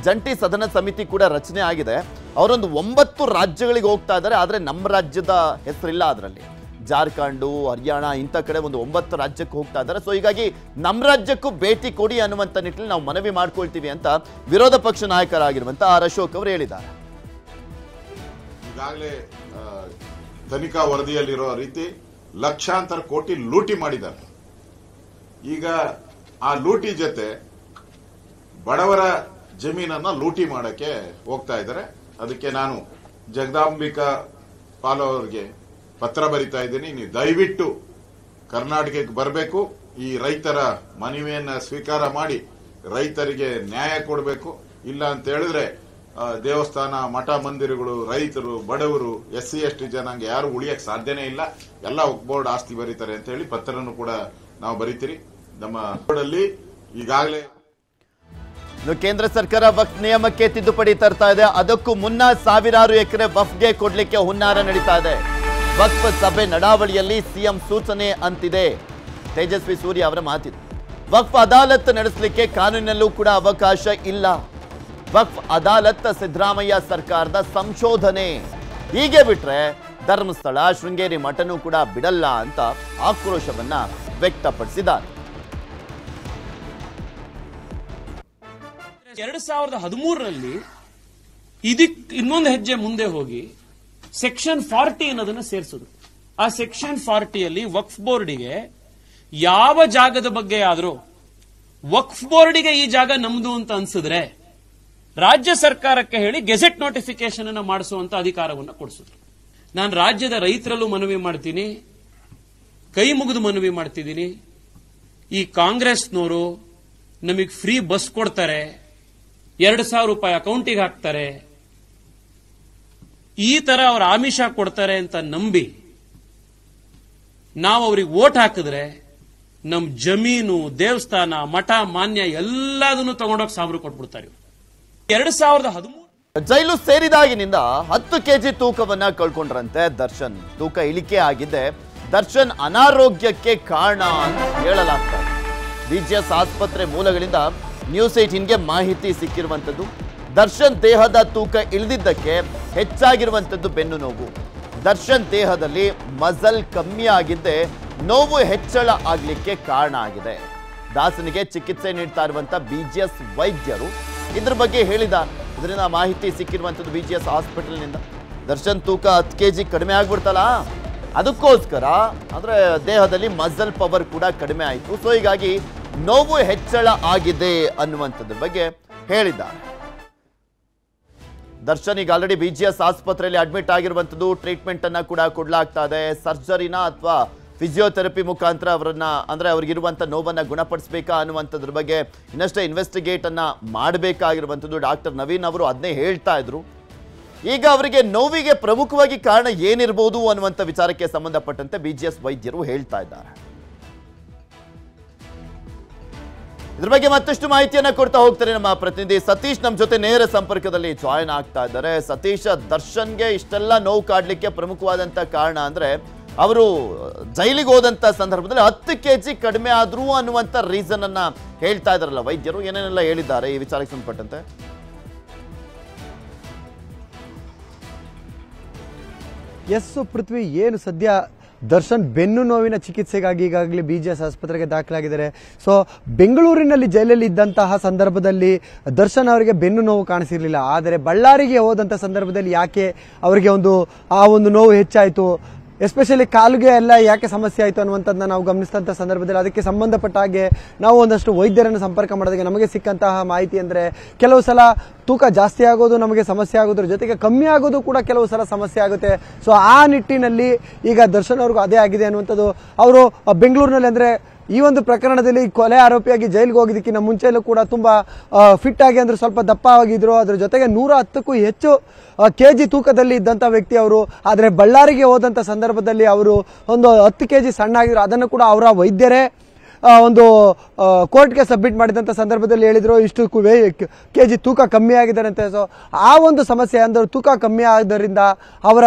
ಜಂಟಿ ಸದನ ಸಮಿತಿ ಕೂಡ ರಚನೆ ಆಗಿದೆ. ಅವರೊಂದು ಒಂಬತ್ತು ರಾಜ್ಯಗಳಿಗೆ ಹೋಗ್ತಾ ಇದ್ದಾರೆ, ಆದರೆ ನಮ್ಮ ರಾಜ್ಯದ ಹೆಸರಿಲ್ಲ ಅದರಲ್ಲಿ. ಜಾರ್ಖಂಡು, ಹರಿಯಾಣ ಇಂಥ ಕಡೆ ಒಂದು ಒಂಬತ್ತು ರಾಜ್ಯಕ್ಕೆ ಹೋಗ್ತಾ ಇದ್ದಾರೆ. ಸೊ ಹೀಗಾಗಿ ನಮ್ಮ ರಾಜ್ಯಕ್ಕೂ ಭೇಟಿ ಕೊಡಿ ಅನ್ನುವಂಥ ನಿಟ್ಟಿನಲ್ಲಿ ನಾವು ಮನವಿ ಮಾಡ್ಕೊಳ್ತೀವಿ ಅಂತ ವಿರೋಧ ಪಕ್ಷ ನಾಯಕರಾಗಿರುವಂಥ ಆರ್ ಅಶೋಕ್ ಅವರು ಹೇಳಿದ್ದಾರೆ. ಈಗಾಗಲೇ ತನಿಖಾ ವರದಿಯಲ್ಲಿರೋ ರೀತಿ ಲಕ್ಷಾಂತರ ಕೋಟಿ ಲೂಟಿ ಮಾಡಿದ್ದಾರೆ. ಈಗ ಆ ಲೂಟಿ ಜೊತೆ ಬಡವರ ಜಮೀನನ್ನ ಲೂಟಿ ಮಾಡಕ್ಕೆ ಹೋಗ್ತಾ ಇದ್ದಾರೆ. ಅದಕ್ಕೆ ನಾನು ಜಗದಾಂಬಿಕಾ ಪಾಲ್ ಅವರಿಗೆ ಪತ್ರ ಬರಿತಾ ಇದ್ದೀನಿ. ನೀವು ದಯವಿಟ್ಟು ಕರ್ನಾಟಕಕ್ಕೆ ಬರಬೇಕು. ಈ ರೈತರ ಮನವಿಯನ್ನ ಸ್ವೀಕಾರ ಮಾಡಿ ರೈತರಿಗೆ ನ್ಯಾಯ ಕೊಡಬೇಕು. ಇಲ್ಲ ಅಂತ ಹೇಳಿದ್ರೆ ದೇವಸ್ಥಾನ, ಮಠ ಮಂದಿರಗಳು, ರೈತರು, ಬಡವರು ಎಸ್ ಸಿ ಎಸ್ ಟಿ ಜನಾಂಗ ಯಾರು ಉಳಿಯಕ್ಕೆ ಸಾಧ್ಯನೇ ಇಲ್ಲ. ಎಲ್ಲ ಬೋರ್ಡ್ ಆಸ್ತಿ ಬರೀತಾರೆ ಅಂತ ಹೇಳಿ ಪತ್ರನೂ ಕೂಡ ನಾವು ಬರೀತೀರಿ. ನಮ್ಮ ಬೋರ್ಡಲ್ಲಿ ಈಗಾಗಲೇ ಕೇಂದ್ರ ಸರ್ಕಾರ ವಕ್ಫ್ ನಿಯಮಕ್ಕೆ ತಿದ್ದುಪಡಿ ತರ್ತಾ ಇದೆ. ಅದಕ್ಕೂ ಮುನ್ನ ಸಾವಿರಾರು ಎಕರೆ ವಫ್ಗೆ ಕೊಡ್ಲಿಕ್ಕೆ ಹುನ್ನಾರ ನಡೀತಾ ಇದೆ. ವಕ್ಫ್ ಸಭೆ ನಡಾವಳಿಯಲ್ಲಿ ಸಿಎಂ ಸೂಚನೆ ಅಂತಿದೆ. ತೇಜಸ್ವಿ ಸೂರ್ಯ ಅವರ ಮಾತಿದೆ. ವಕ್ಫ್ ಅದಾಲತ್ ನಡೆಸಲಿಕ್ಕೆ ಕಾನೂನಿನಲ್ಲೂ ಕೂಡ ಅವಕಾಶ ಇಲ್ಲ. ವಕ್ಫ್ ಅದಾಲತ್ ಸಿದ್ದರಾಮಯ್ಯ ಸರ್ಕಾರದ ಸಂಶೋಧನೆ. ಹೀಗೆ ಬಿಟ್ರೆ ಧರ್ಮಸ್ಥಳ, ಶೃಂಗೇರಿ ಮಠನೂ ಕೂಡ ಬಿಡಲ್ಲ ಅಂತ ಆಕ್ರೋಶವನ್ನ ವ್ಯಕ್ತಪಡಿಸಿದ್ದಾರೆ. ಎರಡ್ ಸಾವಿರದ ಹದಿಮೂರರಲ್ಲಿ ಇದಕ್ಕೆ ಇನ್ನೊಂದು ಹೆಜ್ಜೆ ಮುಂದೆ ಹೋಗಿ ಸೆಕ್ಷನ್ ಫಾರ್ಟಿ ಅನ್ನೋದನ್ನ ಸೇರಿಸಿದ್ರು ಆ ಸೆಕ್ಷನ್ ಫಾರ್ಟಿಯಲ್ಲಿ ವಕ್ಫ್ ಬೋರ್ಡಿಗೆ ಯಾವ ಜಾಗದ ಬಗ್ಗೆ ಆದರೂ, ವಕ್ಫ್ ಬೋರ್ಡಿಗೆ ಈ ಜಾಗ ನಮ್ದು ಅಂತ ಅನ್ಸಿದ್ರೆ, ರಾಜ್ಯ ಸರ್ಕಾರಕ್ಕೆ ಹೇಳಿ ಗೆಜೆಟ್ ನೋಟಿಫಿಕೇಶನ್ ಅನ್ನು ಮಾಡಿಸುವಂತ ಅಧಿಕಾರವನ್ನು ಕೊಡಿಸಿದ್ರು ನಾನು ರಾಜ್ಯದ ರೈತರಲ್ಲೂ ಮನವಿ ಮಾಡ್ತೀನಿ, ಕೈ ಮುಗಿದು ಮನವಿ ಮಾಡ್ತಿದ್ದೀನಿ. ಈ ಕಾಂಗ್ರೆಸ್ನವರು ನಮಗೆ ಫ್ರೀ ಬಸ್ ಕೊಡ್ತಾರೆ, ಎರಡು ಸಾವಿರ ರೂಪಾಯಿ ಅಕೌಂಟಿಗೆ ಹಾಕ್ತಾರೆ ಈ ತರ ಅವ್ರ ಆಮಿಷ ಕೊಡ್ತಾರೆ ಅಂತ ನಂಬಿ ನಾವು ಅವ್ರಿಗೆ ಓಟ್ ಹಾಕಿದ್ರೆ ನಮ್ ಜಮೀನು, ದೇವಸ್ಥಾನ, ಮಠ, ಮಾನ್ಯ ಎಲ್ಲದನ್ನು ತಗೊಂಡೋಗಿ ಸಾವಿರ ಕೊಟ್ಬಿಡ್ತಾರೆ. ಎರಡ್ ಸಾವಿರದ ಹದಿಮೂರು ಜೈಲು ಸೇರಿದಾಗಿನಿಂದ ಹತ್ತು ಕೆಜಿ ತೂಕವನ್ನ ಕಳ್ಕೊಂಡ್ರಂತೆ ದರ್ಶನ್. ತೂಕ ಇಳಿಕೆ ಆಗಿದೆ ದರ್ಶನ್ ಅನಾರೋಗ್ಯಕ್ಕೆ ಕಾರಣ ಅಂತ ಹೇಳಲಾಗ್ತದೆ ಬಿಜಿಎಸ್ ಆಸ್ಪತ್ರೆ ಮೂಲಗಳಿಂದ ನ್ಯೂಸ್ ಏಟೀನ್ಗೆ ಮಾಹಿತಿ ಸಿಕ್ಕಿರುವಂತದ್ದು ದರ್ಶನ್ ದೇಹದ ತೂಕ ಇಳಿದಿದ್ದಕ್ಕೆ ಹೆಚ್ಚಾಗಿರುವಂಥದ್ದು ಬೆನ್ನು ನೋವು. ದರ್ಶನ್ ದೇಹದಲ್ಲಿ ಮಜಲ್ ಕಮ್ಮಿ ಆಗಿದ್ದೆ ನೋವು ಹೆಚ್ಚಳ ಆಗಲಿಕ್ಕೆ ಕಾರಣ ಆಗಿದೆ. ದಾಸನಿಗೆ ಚಿಕಿತ್ಸೆ ನೀಡ್ತಾ ಇರುವಂತ ಎಸ್ ವೈದ್ಯರು ಇದ್ರ ಬಗ್ಗೆ ಹೇಳಿದ. ಇದರಿಂದ ಮಾಹಿತಿ ಸಿಕ್ಕಿರುವಂಥದ್ದು ಬಿ ಜಿ ಎಸ್ ಹಾಸ್ಪಿಟಲ್ನಿಂದ. ದರ್ಶನ್ ತೂಕ ಹತ್ತು ಕೆ ಜಿ ಕಡಿಮೆ ಆಗ್ಬಿಡ್ತಲ್ಲ? ಅದಕ್ಕೋಸ್ಕರ ಅಂದ್ರೆ ದೇಹದಲ್ಲಿ ಮಜಲ್ ಪವರ್ ಕೂಡ ಕಡಿಮೆ ಆಯಿತು. ಸೊ, ಹೀಗಾಗಿ ನೋವು ಹೆಚ್ಚಳ ಆಗಿದೆ ಅನ್ನುವಂಥದ್ರ ಬಗ್ಗೆ ಹೇಳಿದ್ದಾರೆ. ದರ್ಶನ್ ಈಗ ಆಲ್ರೆಡಿ ಬಿ ಜಿ ಎಸ್ ಆಸ್ಪತ್ರೆಯಲ್ಲಿ ಅಡ್ಮಿಟ್ ಆಗಿರುವಂಥದ್ದು ಟ್ರೀಟ್ಮೆಂಟ್ ಅನ್ನ ಕೂಡ ಕೊಡ್ಲಾಗ್ತಾ ಇದೆ. ಸರ್ಜರಿನ ಅಥವಾ ಫಿಸಿಯೋಥೆರಪಿ ಮುಖಾಂತರ ಅವರನ್ನ, ಅಂದ್ರೆ ಅವ್ರಿಗಿರುವಂಥ ನೋವನ್ನ ಗುಣಪಡಿಸಬೇಕಾ ಅನ್ನುವಂಥದ್ರ ಬಗ್ಗೆ ಇನ್ನಷ್ಟೇ ಇನ್ವೆಸ್ಟಿಗೇಟ್ ಅನ್ನ ಮಾಡಬೇಕಾಗಿರುವಂಥದ್ದು ಡಾಕ್ಟರ್ ನವೀನ್ ಅವರು ಅದನ್ನೇ ಹೇಳ್ತಾ ಇದ್ರು. ಈಗ ಅವರಿಗೆ ನೋವಿಗೆ ಪ್ರಮುಖವಾಗಿ ಕಾರಣ ಏನಿರಬಹುದು ಅನ್ನುವಂಥ ವಿಚಾರಕ್ಕೆ ಸಂಬಂಧಪಟ್ಟಂತೆ ಬಿ ವೈದ್ಯರು ಹೇಳ್ತಾ ಇದ್ದಾರೆ. ಇದ್ರ ಬಗ್ಗೆ ಮತ್ತಷ್ಟು ಮಾಹಿತಿಯನ್ನ ಕೊಡ್ತಾ ಹೋಗ್ತಾರೆ ನಮ್ಮ ಪ್ರತಿನಿಧಿ ಸತೀಶ್. ನಮ್ಮ ಜೊತೆ ನೇರ ಸಂಪರ್ಕದಲ್ಲಿ ಜಾಯಿನ್ ಆಗ್ತಾ ಇದ್ದಾರೆ. ಸತೀಶ, ದರ್ಶನ್ಗೆ ಇಷ್ಟೆಲ್ಲ ನೋವು ಕಾಡ್ಲಿಕ್ಕೆ ಪ್ರಮುಖವಾದಂತ ಕಾರಣ ಅಂದ್ರೆ ಅವರು ಜೈಲಿಗೆ ಹೋದಂತ ಸಂದರ್ಭದಲ್ಲಿ ಹತ್ತು ಕೆ ಜಿ ಕಡಿಮೆ ಆದ್ರೂ ಅನ್ನುವಂತ ರೀಸನ್ ಅನ್ನ ಹೇಳ್ತಾ ಇದಾರಲ್ಲ ವೈದ್ಯರು. ಏನೇನೆಲ್ಲ ಹೇಳಿದ್ದಾರೆ ಈ ವಿಚಾರಕ್ಕೆ ಸಂಬಂಧಪಟ್ಟಂತೆ? ಎಸ್ ಪೃಥ್ವಿ, ಏನು ಸದ್ಯ ದರ್ಶನ್ ಬೆನ್ನು ನೋವಿನ ಚಿಕಿತ್ಸೆಗಾಗಿ ಈಗಾಗಲೇ ಬಿ ಜಿ ಎಸ್ ಆಸ್ಪತ್ರೆಗೆ ದಾಖಲಾಗಿದ್ದಾರೆ. ಸೊ ಬೆಂಗಳೂರಿನಲ್ಲಿ ಜೈಲಲ್ಲಿ ಇದ್ದಂತಹ ಸಂದರ್ಭದಲ್ಲಿ ದರ್ಶನ್ ಅವರಿಗೆ ಬೆನ್ನು ನೋವು ಕಾಣಿಸಿರಲಿಲ್ಲ. ಆದರೆ ಬಳ್ಳಾರಿಗೆ ಹೋದಂಥ ಸಂದರ್ಭದಲ್ಲಿ ಯಾಕೆ ಅವರಿಗೆ ಒಂದು, ಆ ಒಂದು ನೋವು ಹೆಚ್ಚಾಯಿತು? ಎಸ್ಪೆಷಲಿ ಕಾಲಿಗೆ ಎಲ್ಲ ಯಾಕೆ ಸಮಸ್ಯೆ ಆಯಿತು ಅನ್ನುವಂಥದ್ದನ್ನ ನಾವು ಗಮನಿಸಿದಂಥ ಸಂದರ್ಭದಲ್ಲಿ ಅದಕ್ಕೆ ಸಂಬಂಧಪಟ್ಟ ಹಾಗೆ ನಾವು ಒಂದಷ್ಟು ವೈದ್ಯರನ್ನು ಸಂಪರ್ಕ ಮಾಡಿದಾಗ ನಮಗೆ ಸಿಕ್ಕಂತಹ ಮಾಹಿತಿ ಅಂದರೆ ಕೆಲವು ಸಲ ತೂಕ ಜಾಸ್ತಿ ಆಗೋದು ನಮಗೆ ಸಮಸ್ಯೆ ಆಗೋದ್ರ ಜೊತೆಗೆ ಕಮ್ಮಿ ಆಗೋದು ಕೂಡ ಕೆಲವು ಸಲ ಸಮಸ್ಯೆ ಆಗುತ್ತೆ. ಸೊ ಆ ನಿಟ್ಟಿನಲ್ಲಿ ಈಗ ದರ್ಶನ್ ಅವ್ರಿಗೂ ಅದೇ ಆಗಿದೆ ಅನ್ನುವಂಥದ್ದು. ಅವರು ಬೆಂಗಳೂರಿನಲ್ಲಿ ಅಂದರೆ ಈ ಒಂದು ಪ್ರಕರಣದಲ್ಲಿ ಕೊಲೆ ಆರೋಪಿಯಾಗಿ ಜೈಲಿಗೆ ಹೋಗಿದ್ದಕ್ಕಿಂತ ಮುಂಚೆಯಲ್ಲೂ ಕೂಡ ತುಂಬ ಫಿಟ್ ಆಗಿ ಅಂದ್ರೆ ಸ್ವಲ್ಪ ದಪ್ಪವಾಗಿದ್ರು ಅದರ ಜೊತೆಗೆ ನೂರ ಹತ್ತಕ್ಕೂ ಹೆಚ್ಚು ಕೆ ಜಿ ತೂಕದಲ್ಲಿ ಇದ್ದಂಥ ವ್ಯಕ್ತಿ ಅವರು. ಆದರೆ ಬಳ್ಳಾರಿಗೆ ಹೋದಂಥ ಸಂದರ್ಭದಲ್ಲಿ ಅವರು ಒಂದು ಹತ್ತು ಕೆ ಜಿ ಸಣ್ಣ ಆಗಿದ್ರು. ಅದನ್ನು ಕೂಡ ಅವರ ವೈದ್ಯರೇ ಒಂದು ಕೋರ್ಟ್ಗೆ ಸಬ್ಮಿಟ್ ಮಾಡಿದಂಥ ಸಂದರ್ಭದಲ್ಲಿ ಹೇಳಿದರು, ಇಷ್ಟು ಕೆ ಜಿ ತೂಕ ಕಮ್ಮಿ ಆಗಿದ್ದಾರಂತೆ ಸೊ ಆ ಒಂದು ಸಮಸ್ಯೆ, ಅಂದರೆ ತೂಕ ಕಮ್ಮಿ ಆದ್ದರಿಂದ ಅವರ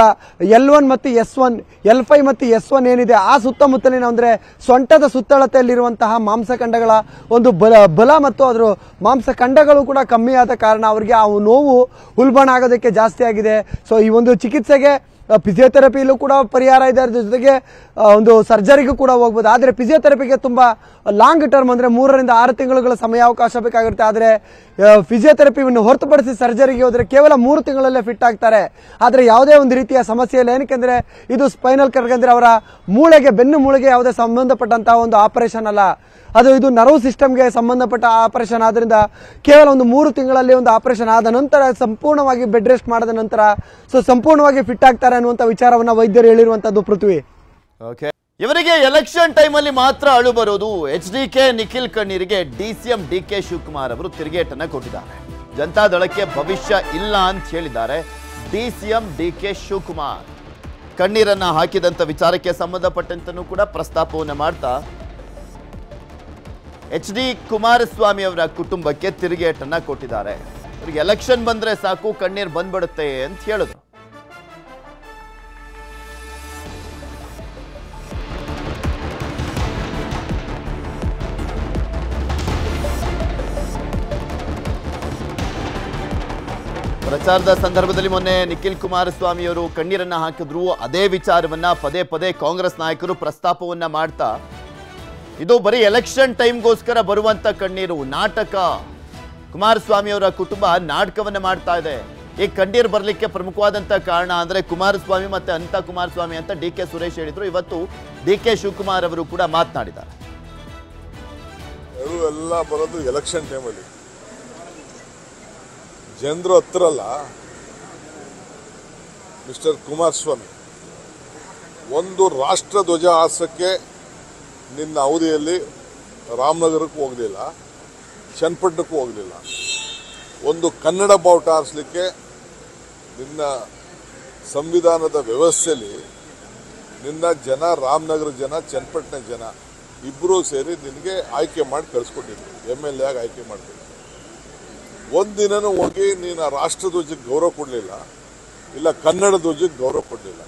ಎಲ್ ಒನ್ ಮತ್ತು ಎಸ್ ಒನ್, ಎಲ್ ಫೈ ಮತ್ತು ಎಸ್ ಒನ್ ಏನಿದೆ, ಆ ಸುತ್ತಮುತ್ತಲಿನ ಅಂದರೆ ಸೊಂಟದ ಸುತ್ತಳತೆಯಲ್ಲಿರುವಂತಹ ಮಾಂಸಖಂಡಗಳ ಒಂದು ಬಲ ಬಲ ಮತ್ತು ಅದರ ಮಾಂಸಖಂಡಗಳು ಕೂಡ ಕಮ್ಮಿ ಆದ ಕಾರಣ ಅವರಿಗೆ ಆ ನೋವು ಉಲ್ಬಣ ಆಗೋದಕ್ಕೆ ಜಾಸ್ತಿ ಆಗಿದೆ. ಸೊ ಈ ಒಂದು ಚಿಕಿತ್ಸೆಗೆ ಫಿಸಿಯೋಥೆರಪಿಲೂ ಕೂಡ ಪರಿಹಾರ ಇದೆ. ಜೊತೆಗೆ ಒಂದು ಸರ್ಜರಿಗೂ ಕೂಡ ಹೋಗ್ಬೋದು. ಆದರೆ ಫಿಸಿಯೋಥೆರಪಿಗೆ ತುಂಬ ಲಾಂಗ್ ಟರ್ಮ್ ಅಂದರೆ ಮೂರರಿಂದ ಆರು ತಿಂಗಳುಗಳ ಸಮಯಾವಕಾಶ ಬೇಕಾಗಿರುತ್ತೆ. ಆದರೆ ಫಿಸಿಯೋಥೆರಪಿಯನ್ನು ಹೊರತುಪಡಿಸಿ ಸರ್ಜರಿಗೆ ಹೋದರೆ ಕೇವಲ ಮೂರು ತಿಂಗಳಲ್ಲೇ ಫಿಟ್ ಆಗ್ತಾರೆ. ಆದರೆ ಯಾವುದೇ ಒಂದು ರೀತಿಯ ಸಮಸ್ಯೆಯಲ್ಲಿ ಏನಕ್ಕೆಂದರೆ, ಇದು ಸ್ಪೈನಲ್ ಕರ್ಗ್ ಅಂದರೆ ಅವರ ಮೂಳೆಗೆ, ಬೆನ್ನು ಮೂಳೆಗೆ ಯಾವುದೇ ಸಂಬಂಧಪಟ್ಟಂತಹ ಒಂದು ಆಪರೇಷನ್ ಅಲ್ಲ. ಅದು ಇದು ನರ್ವ್ ಸಿಸ್ಟಮ್ಗೆ ಸಂಬಂಧಪಟ್ಟ ಆಪರೇಷನ್. ಆದ್ದರಿಂದ ಕೇವಲ ಒಂದು ಮೂರು ತಿಂಗಳಲ್ಲಿ ಒಂದು ಆಪರೇಷನ್ ಆದ ನಂತರ ಸಂಪೂರ್ಣವಾಗಿ ಬೆಡ್ ರೆಸ್ಟ್ ಮಾಡಿದ ನಂತರ, ಸೊ ಸಂಪೂರ್ಣವಾಗಿ ಫಿಟ್ ಆಗ್ತಾರೆ. ಅನ್ನುವಂಥ ವಿಚಾರವನ್ನ ವೈದ್ಯರು ಹೇಳಿರುವಂತದ್ದು ಪೃಥ್ವಿ. ಇವರಿಗೆ ಎಲೆಕ್ಷನ್ ಟೈಮಲ್ಲಿ ಮಾತ್ರ ಅಳು ಬರೋದು. H D K Nikhil ಕಣ್ಣೀರಿಗೆ D C M D K Shivakumar ಅವರು ತಿರುಗೇಟನ್ನ ಕೊಟ್ಟಿದ್ದಾರೆ. ಜನತಾದಳಕ್ಕೆ ಭವಿಷ್ಯ ಇಲ್ಲ ಅಂತ ಹೇಳಿದ್ದಾರೆ D C M D K Shivakumar. ಕಣ್ಣೀರನ್ನ ಹಾಕಿದಂತ ವಿಚಾರಕ್ಕೆ ಸಂಬಂಧಪಟ್ಟಂತನೂ ಕೂಡ ಪ್ರಸ್ತಾಪವನ್ನು ಮಾಡ್ತಾ ಎಚ್ ಡಿ ಕುಮಾರಸ್ವಾಮಿ ಅವರ ಕುಟುಂಬಕ್ಕೆ ತಿರುಗೇಟನ್ನ ಕೊಟ್ಟಿದ್ದಾರೆ. ಇವರಿಗೆ ಎಲೆಕ್ಷನ್ ಬಂದ್ರೆ ಸಾಕು, ಕಣ್ಣೀರ್ ಬಂದ್ಬಿಡುತ್ತೆ ಅಂತ ಹೇಳಿದ್ರು. ಪ್ರಚಾರದ ಸಂದರ್ಭದಲ್ಲಿ ಮೊನ್ನೆ ನಿಖಿಲ್ ಕುಮಾರಸ್ವಾಮಿ ಅವರು ಕಣ್ಣೀರನ್ನ ಹಾಕಿದ್ರು. ಅದೇ ವಿಚಾರವನ್ನ ಪದೇ ಪದೇ ಕಾಂಗ್ರೆಸ್ ನಾಯಕರು ಪ್ರಸ್ತಾಪವನ್ನ ಮಾಡ್ತಾ, ಇದು ಬರೀ ಎಲೆಕ್ಷನ್ ಟೈಮ್ಗೋಸ್ಕರ ಬರುವಂತ ಕಣ್ಣೀರು, ನಾಟಕ. ಕುಮಾರಸ್ವಾಮಿ ಅವರ ಕುಟುಂಬ ನಾಟಕವನ್ನ ಮಾಡ್ತಾ ಇದೆ. ಈ ಕಣ್ಣೀರು ಬರಲಿಕ್ಕೆ ಪ್ರಮುಖವಾದಂಥ ಕಾರಣ ಅಂದರೆ ಕುಮಾರಸ್ವಾಮಿ ಮತ್ತೆ ಅಂತ ಕುಮಾರಸ್ವಾಮಿ ಅಂತ ಡಿ ಕೆ ಸುರೇಶ್ ಹೇಳಿದ್ರು. ಇವತ್ತು ಡಿ ಕೆ ಶಿವಕುಮಾರ್ ಅವರು ಕೂಡ ಮಾತನಾಡಿದ್ದಾರೆ. ಎಲ್ಲ ಬರೋದು ಎಲೆಕ್ಷನ್ ಟೈಮಲ್ಲಿ. ಜನರು ಹತ್ರಲ್ಲ ಮಿಸ್ಟರ್ ಕುಮಾರಸ್ವಾಮಿ, ಒಂದು ರಾಷ್ಟ್ರ ಧ್ವಜ ಹಾಸಕ್ಕೆ ನಿನ್ನ ಅವಧಿಯಲ್ಲಿ ರಾಮನಗರಕ್ಕೂ ಹೋಗಲಿಲ್ಲ, ಚನ್ನಪಟ್ಟಣಕ್ಕೂ ಹೋಗಲಿಲ್ಲ. ಒಂದು ಕನ್ನಡ ಬಾವುಟ ಹಾರಿಸ್ಲಿಕ್ಕೆ ನಿನ್ನ ಸಂವಿಧಾನದ ವ್ಯವಸ್ಥೆಯಲ್ಲಿ ನಿನ್ನ ಜನ, ರಾಮನಗರ ಜನ, ಚನ್ನಪಟ್ಟಣ ಜನ ಇಬ್ಬರೂ ಸೇರಿ ನಿನಗೆ ಆಯ್ಕೆ ಮಾಡಿ ಕಳಿಸ್ಕೊಟ್ಟಿದ್ರು. ಎಂ ಎಲ್ ಎ ಆಗಿ ಆಯ್ಕೆ ಮಾಡಿ ಒಂದಿನನೂ ಹೋಗಿ ನೀನು ಆ ರಾಷ್ಟ್ರಧ್ವಜಕ್ಕೆ ಗೌರವ ಕೊಡಲಿಲ್ಲ ಇಲ್ಲ ಕನ್ನಡ ಧ್ವಜಕ್ಕೆ ಗೌರವ ಕೊಡಲಿಲ್ಲ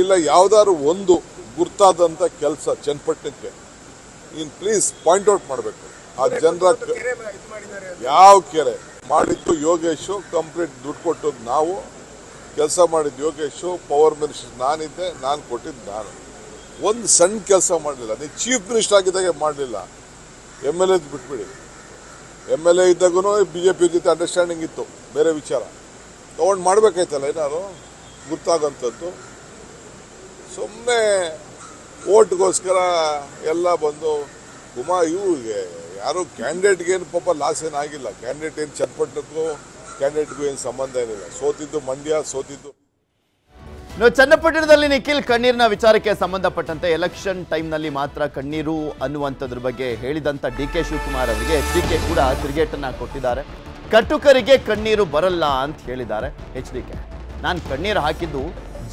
ಇಲ್ಲ ಯಾವುದಾದ್ರು ಒಂದು ಗುರ್ತಾದಂಥ ಕೆಲಸ ಚನ್ನಪಟ್ಟಣಕ್ಕೆ ನೀನು ಪ್ಲೀಸ್ ಪಾಯಿಂಟ್ ಔಟ್ ಮಾಡಬೇಕು. ಆ ಜನರ ಯಾವ ಕೆರೆ? ಮಾಡಿದ್ದು ಯೋಗೇಶು ಕಂಪ್ಲೀಟ್ ದುಡ್ಡು ಕೊಟ್ಟದ್ದು ನಾವು ಕೆಲಸ ಮಾಡಿದ್ದು ಯೋಗೇಶು ಪವರ್ ಮಿನಿಸ್ಟರ್ ನಾನಿದ್ದೆ ನಾನು ಕೊಟ್ಟಿದ್ದು ನಾನು. ಒಂದು ಸಣ್ಣ ಕೆಲಸ ಮಾಡಲಿಲ್ಲ ನೀವು ಚೀಫ್ ಮಿನಿಸ್ಟರ್ ಆಗಿದ್ದಾಗೆ ಮಾಡಲಿಲ್ಲ. ಎಂ ಎಲ್ ಎದ್ ಬಿಟ್ಬಿಡಿ. ಎಂ ಎಲ್ ಎ ಇದ್ದಾಗೂ ಬಿ ಜೆ ಪಿ ಜೊತೆ ಅಂಡರ್ಸ್ಟ್ಯಾಂಡಿಂಗ್ ಇತ್ತು. ಬೇರೆ ವಿಚಾರ. ತೊಗೊಂಡು ಮಾಡಬೇಕಾಯ್ತಲ್ಲ ಏನಾದ್ರು? ಗೊತ್ತಾಗೋಂಥದ್ದು ಸುಮ್ಮನೆ ಓಟ್ಗೋಸ್ಕರ ಎಲ್ಲ ಬಂದು ಕುಮಾರ್ ಇವ್ರಿಗೆ ಯಾರು ಕ್ಯಾಂಡಿಡೇಟ್ಗೇನು ಪಾಪ ಲಾಸ್ ಏನಾಗಿಲ್ಲ ಕ್ಯಾಂಡಿಡೇಟ್ ಏನು ಚನ್ನಪಟ್ಟಣಕ್ಕೂ ಕ್ಯಾಂಡಿಡೇಟ್ಗೂ ಏನು ಸಂಬಂಧ ಏನಿಲ್ಲ. ಸೋತಿದ್ದು ಮಂಡ್ಯ, ಸೋತಿದ್ದು ಚನ್ನಪಟ್ಟಣದಲ್ಲಿ ನಿಖಿಲ್ ಕಣ್ಣೀರಿನ ವಿಚಾರಕ್ಕೆ ಸಂಬಂಧಪಟ್ಟಂತೆ ಎಲೆಕ್ಷನ್ ಟೈಮ್ನಲ್ಲಿ ಮಾತ್ರ ಕಣ್ಣೀರು ಅನ್ನುವಂಥದ್ರ ಬಗ್ಗೆ ಹೇಳಿದಂಥ ಡಿ ಕೆ ಶಿವಕುಮಾರ್ ಅವರಿಗೆ ಡಿ ಕೆ ಕೂಡ ತಿರುಗೇಟನ್ನು ಕೊಟ್ಟಿದ್ದಾರೆ. ಕಟುಕರಿಗೆ ಕಣ್ಣೀರು ಬರಲ್ಲ ಅಂತ ಹೇಳಿದ್ದಾರೆ ಎಚ್ ಡಿ ಕೆ. ನಾನು ಕಣ್ಣೀರು ಹಾಕಿದ್ದು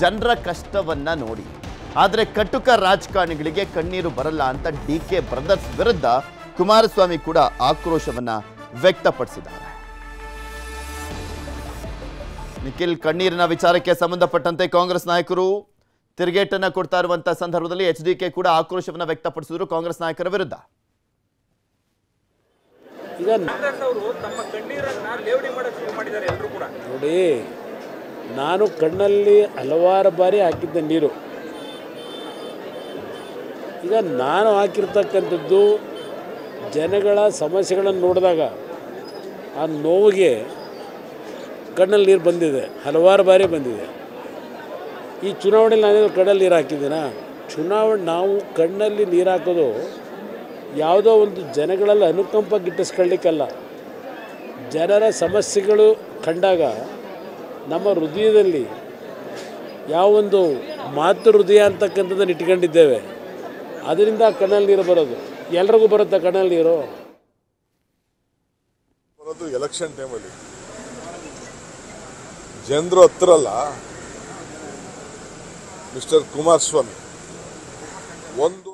ಜನರ ಕಷ್ಟವನ್ನ ನೋಡಿ. ಆದರೆ ಕಟುಕ ರಾಜಕಾರಣಿಗಳಿಗೆ ಕಣ್ಣೀರು ಬರಲ್ಲ ಅಂತ ಡಿ ಕೆ ಬ್ರದರ್ಸ್ ವಿರುದ್ಧ ಕುಮಾರಸ್ವಾಮಿ ಕೂಡ ಆಕ್ರೋಶವನ್ನ ವ್ಯಕ್ತಪಡಿಸಿದ್ದಾರೆ. ನಿಖಿಲ್ ಕಣ್ಣೀರಿನ ವಿಚಾರಕ್ಕೆ ಸಂಬಂಧಪಟ್ಟಂತೆ ಕಾಂಗ್ರೆಸ್ ನಾಯಕರು ತಿರುಗೇಟನ್ನು ಕೊಡ್ತಾ ಇರುವಂತಹ ಸಂದರ್ಭದಲ್ಲಿ ಎಚ್ ಡಿ ಕೆ ಕೂಡ ಆಕ್ರೋಶವನ್ನ ವ್ಯಕ್ತಪಡಿಸಿದ್ರು ಕಾಂಗ್ರೆಸ್ ನಾಯಕರ ವಿರುದ್ಧ. ಈಗ ನೋಡಿ ನಾನು ಕಣ್ಣಲ್ಲಿ ಹಲವಾರು ಬಾರಿ ಹಾಕಿದ್ದೆ ನೀರು. ಈಗ ನಾನು ಹಾಕಿರ್ತಕ್ಕಂಥದ್ದು ಜನಗಳ ಸಮಸ್ಯೆಗಳನ್ನು ನೋಡಿದಾಗ ಆ ನೋವಿಗೆ ಕಣ್ಣಲ್ಲಿ ನೀರು ಬಂದಿದೆ, ಹಲವಾರು ಬಾರಿ ಬಂದಿದೆ. ಈ ಚುನಾವಣೆಯಲ್ಲಿ ನಾನೇನು ಕಣ್ಣಲ್ಲಿ ನೀರು ಹಾಕಿದ್ದೀನಾ? ಚುನಾವಣೆ ನಾವು ಕಣ್ಣಲ್ಲಿ ನೀರು ಹಾಕೋದು ಯಾವುದೋ ಒಂದು ಜನಗಳಲ್ಲಿ ಅನುಕಂಪ ಗಿಟ್ಟಿಸ್ಕೊಳ್ಳಿಕ್ಕಲ್ಲ. ಜನರ ಸಮಸ್ಯೆಗಳು ಕಂಡಾಗ ನಮ್ಮ ಹೃದಯದಲ್ಲಿ ಯಾವೊಂದು ಮಾತೃ ಹೃದಯ ಅಂತಕ್ಕಂಥದ್ದನ್ನು ಇಟ್ಕೊಂಡಿದ್ದೇವೆ. ಅದರಿಂದ ಕಣ್ಣಲ್ಲಿ ನೀರು ಬರೋದು. ಎಲ್ರಿಗೂ ಬರುತ್ತೆ ಕಣ್ಣಲ್ಲಿ ನೀರು? ಬರೋದು ಎಲೆಕ್ಷನ್ ಟೈಮಲ್ಲಿ ಜನರು ಹತ್ರಲ್ಲ. ಮಿಸ್ಟರ್ ಕುಮಾರಸ್ವಾಮಿ ಒಂದು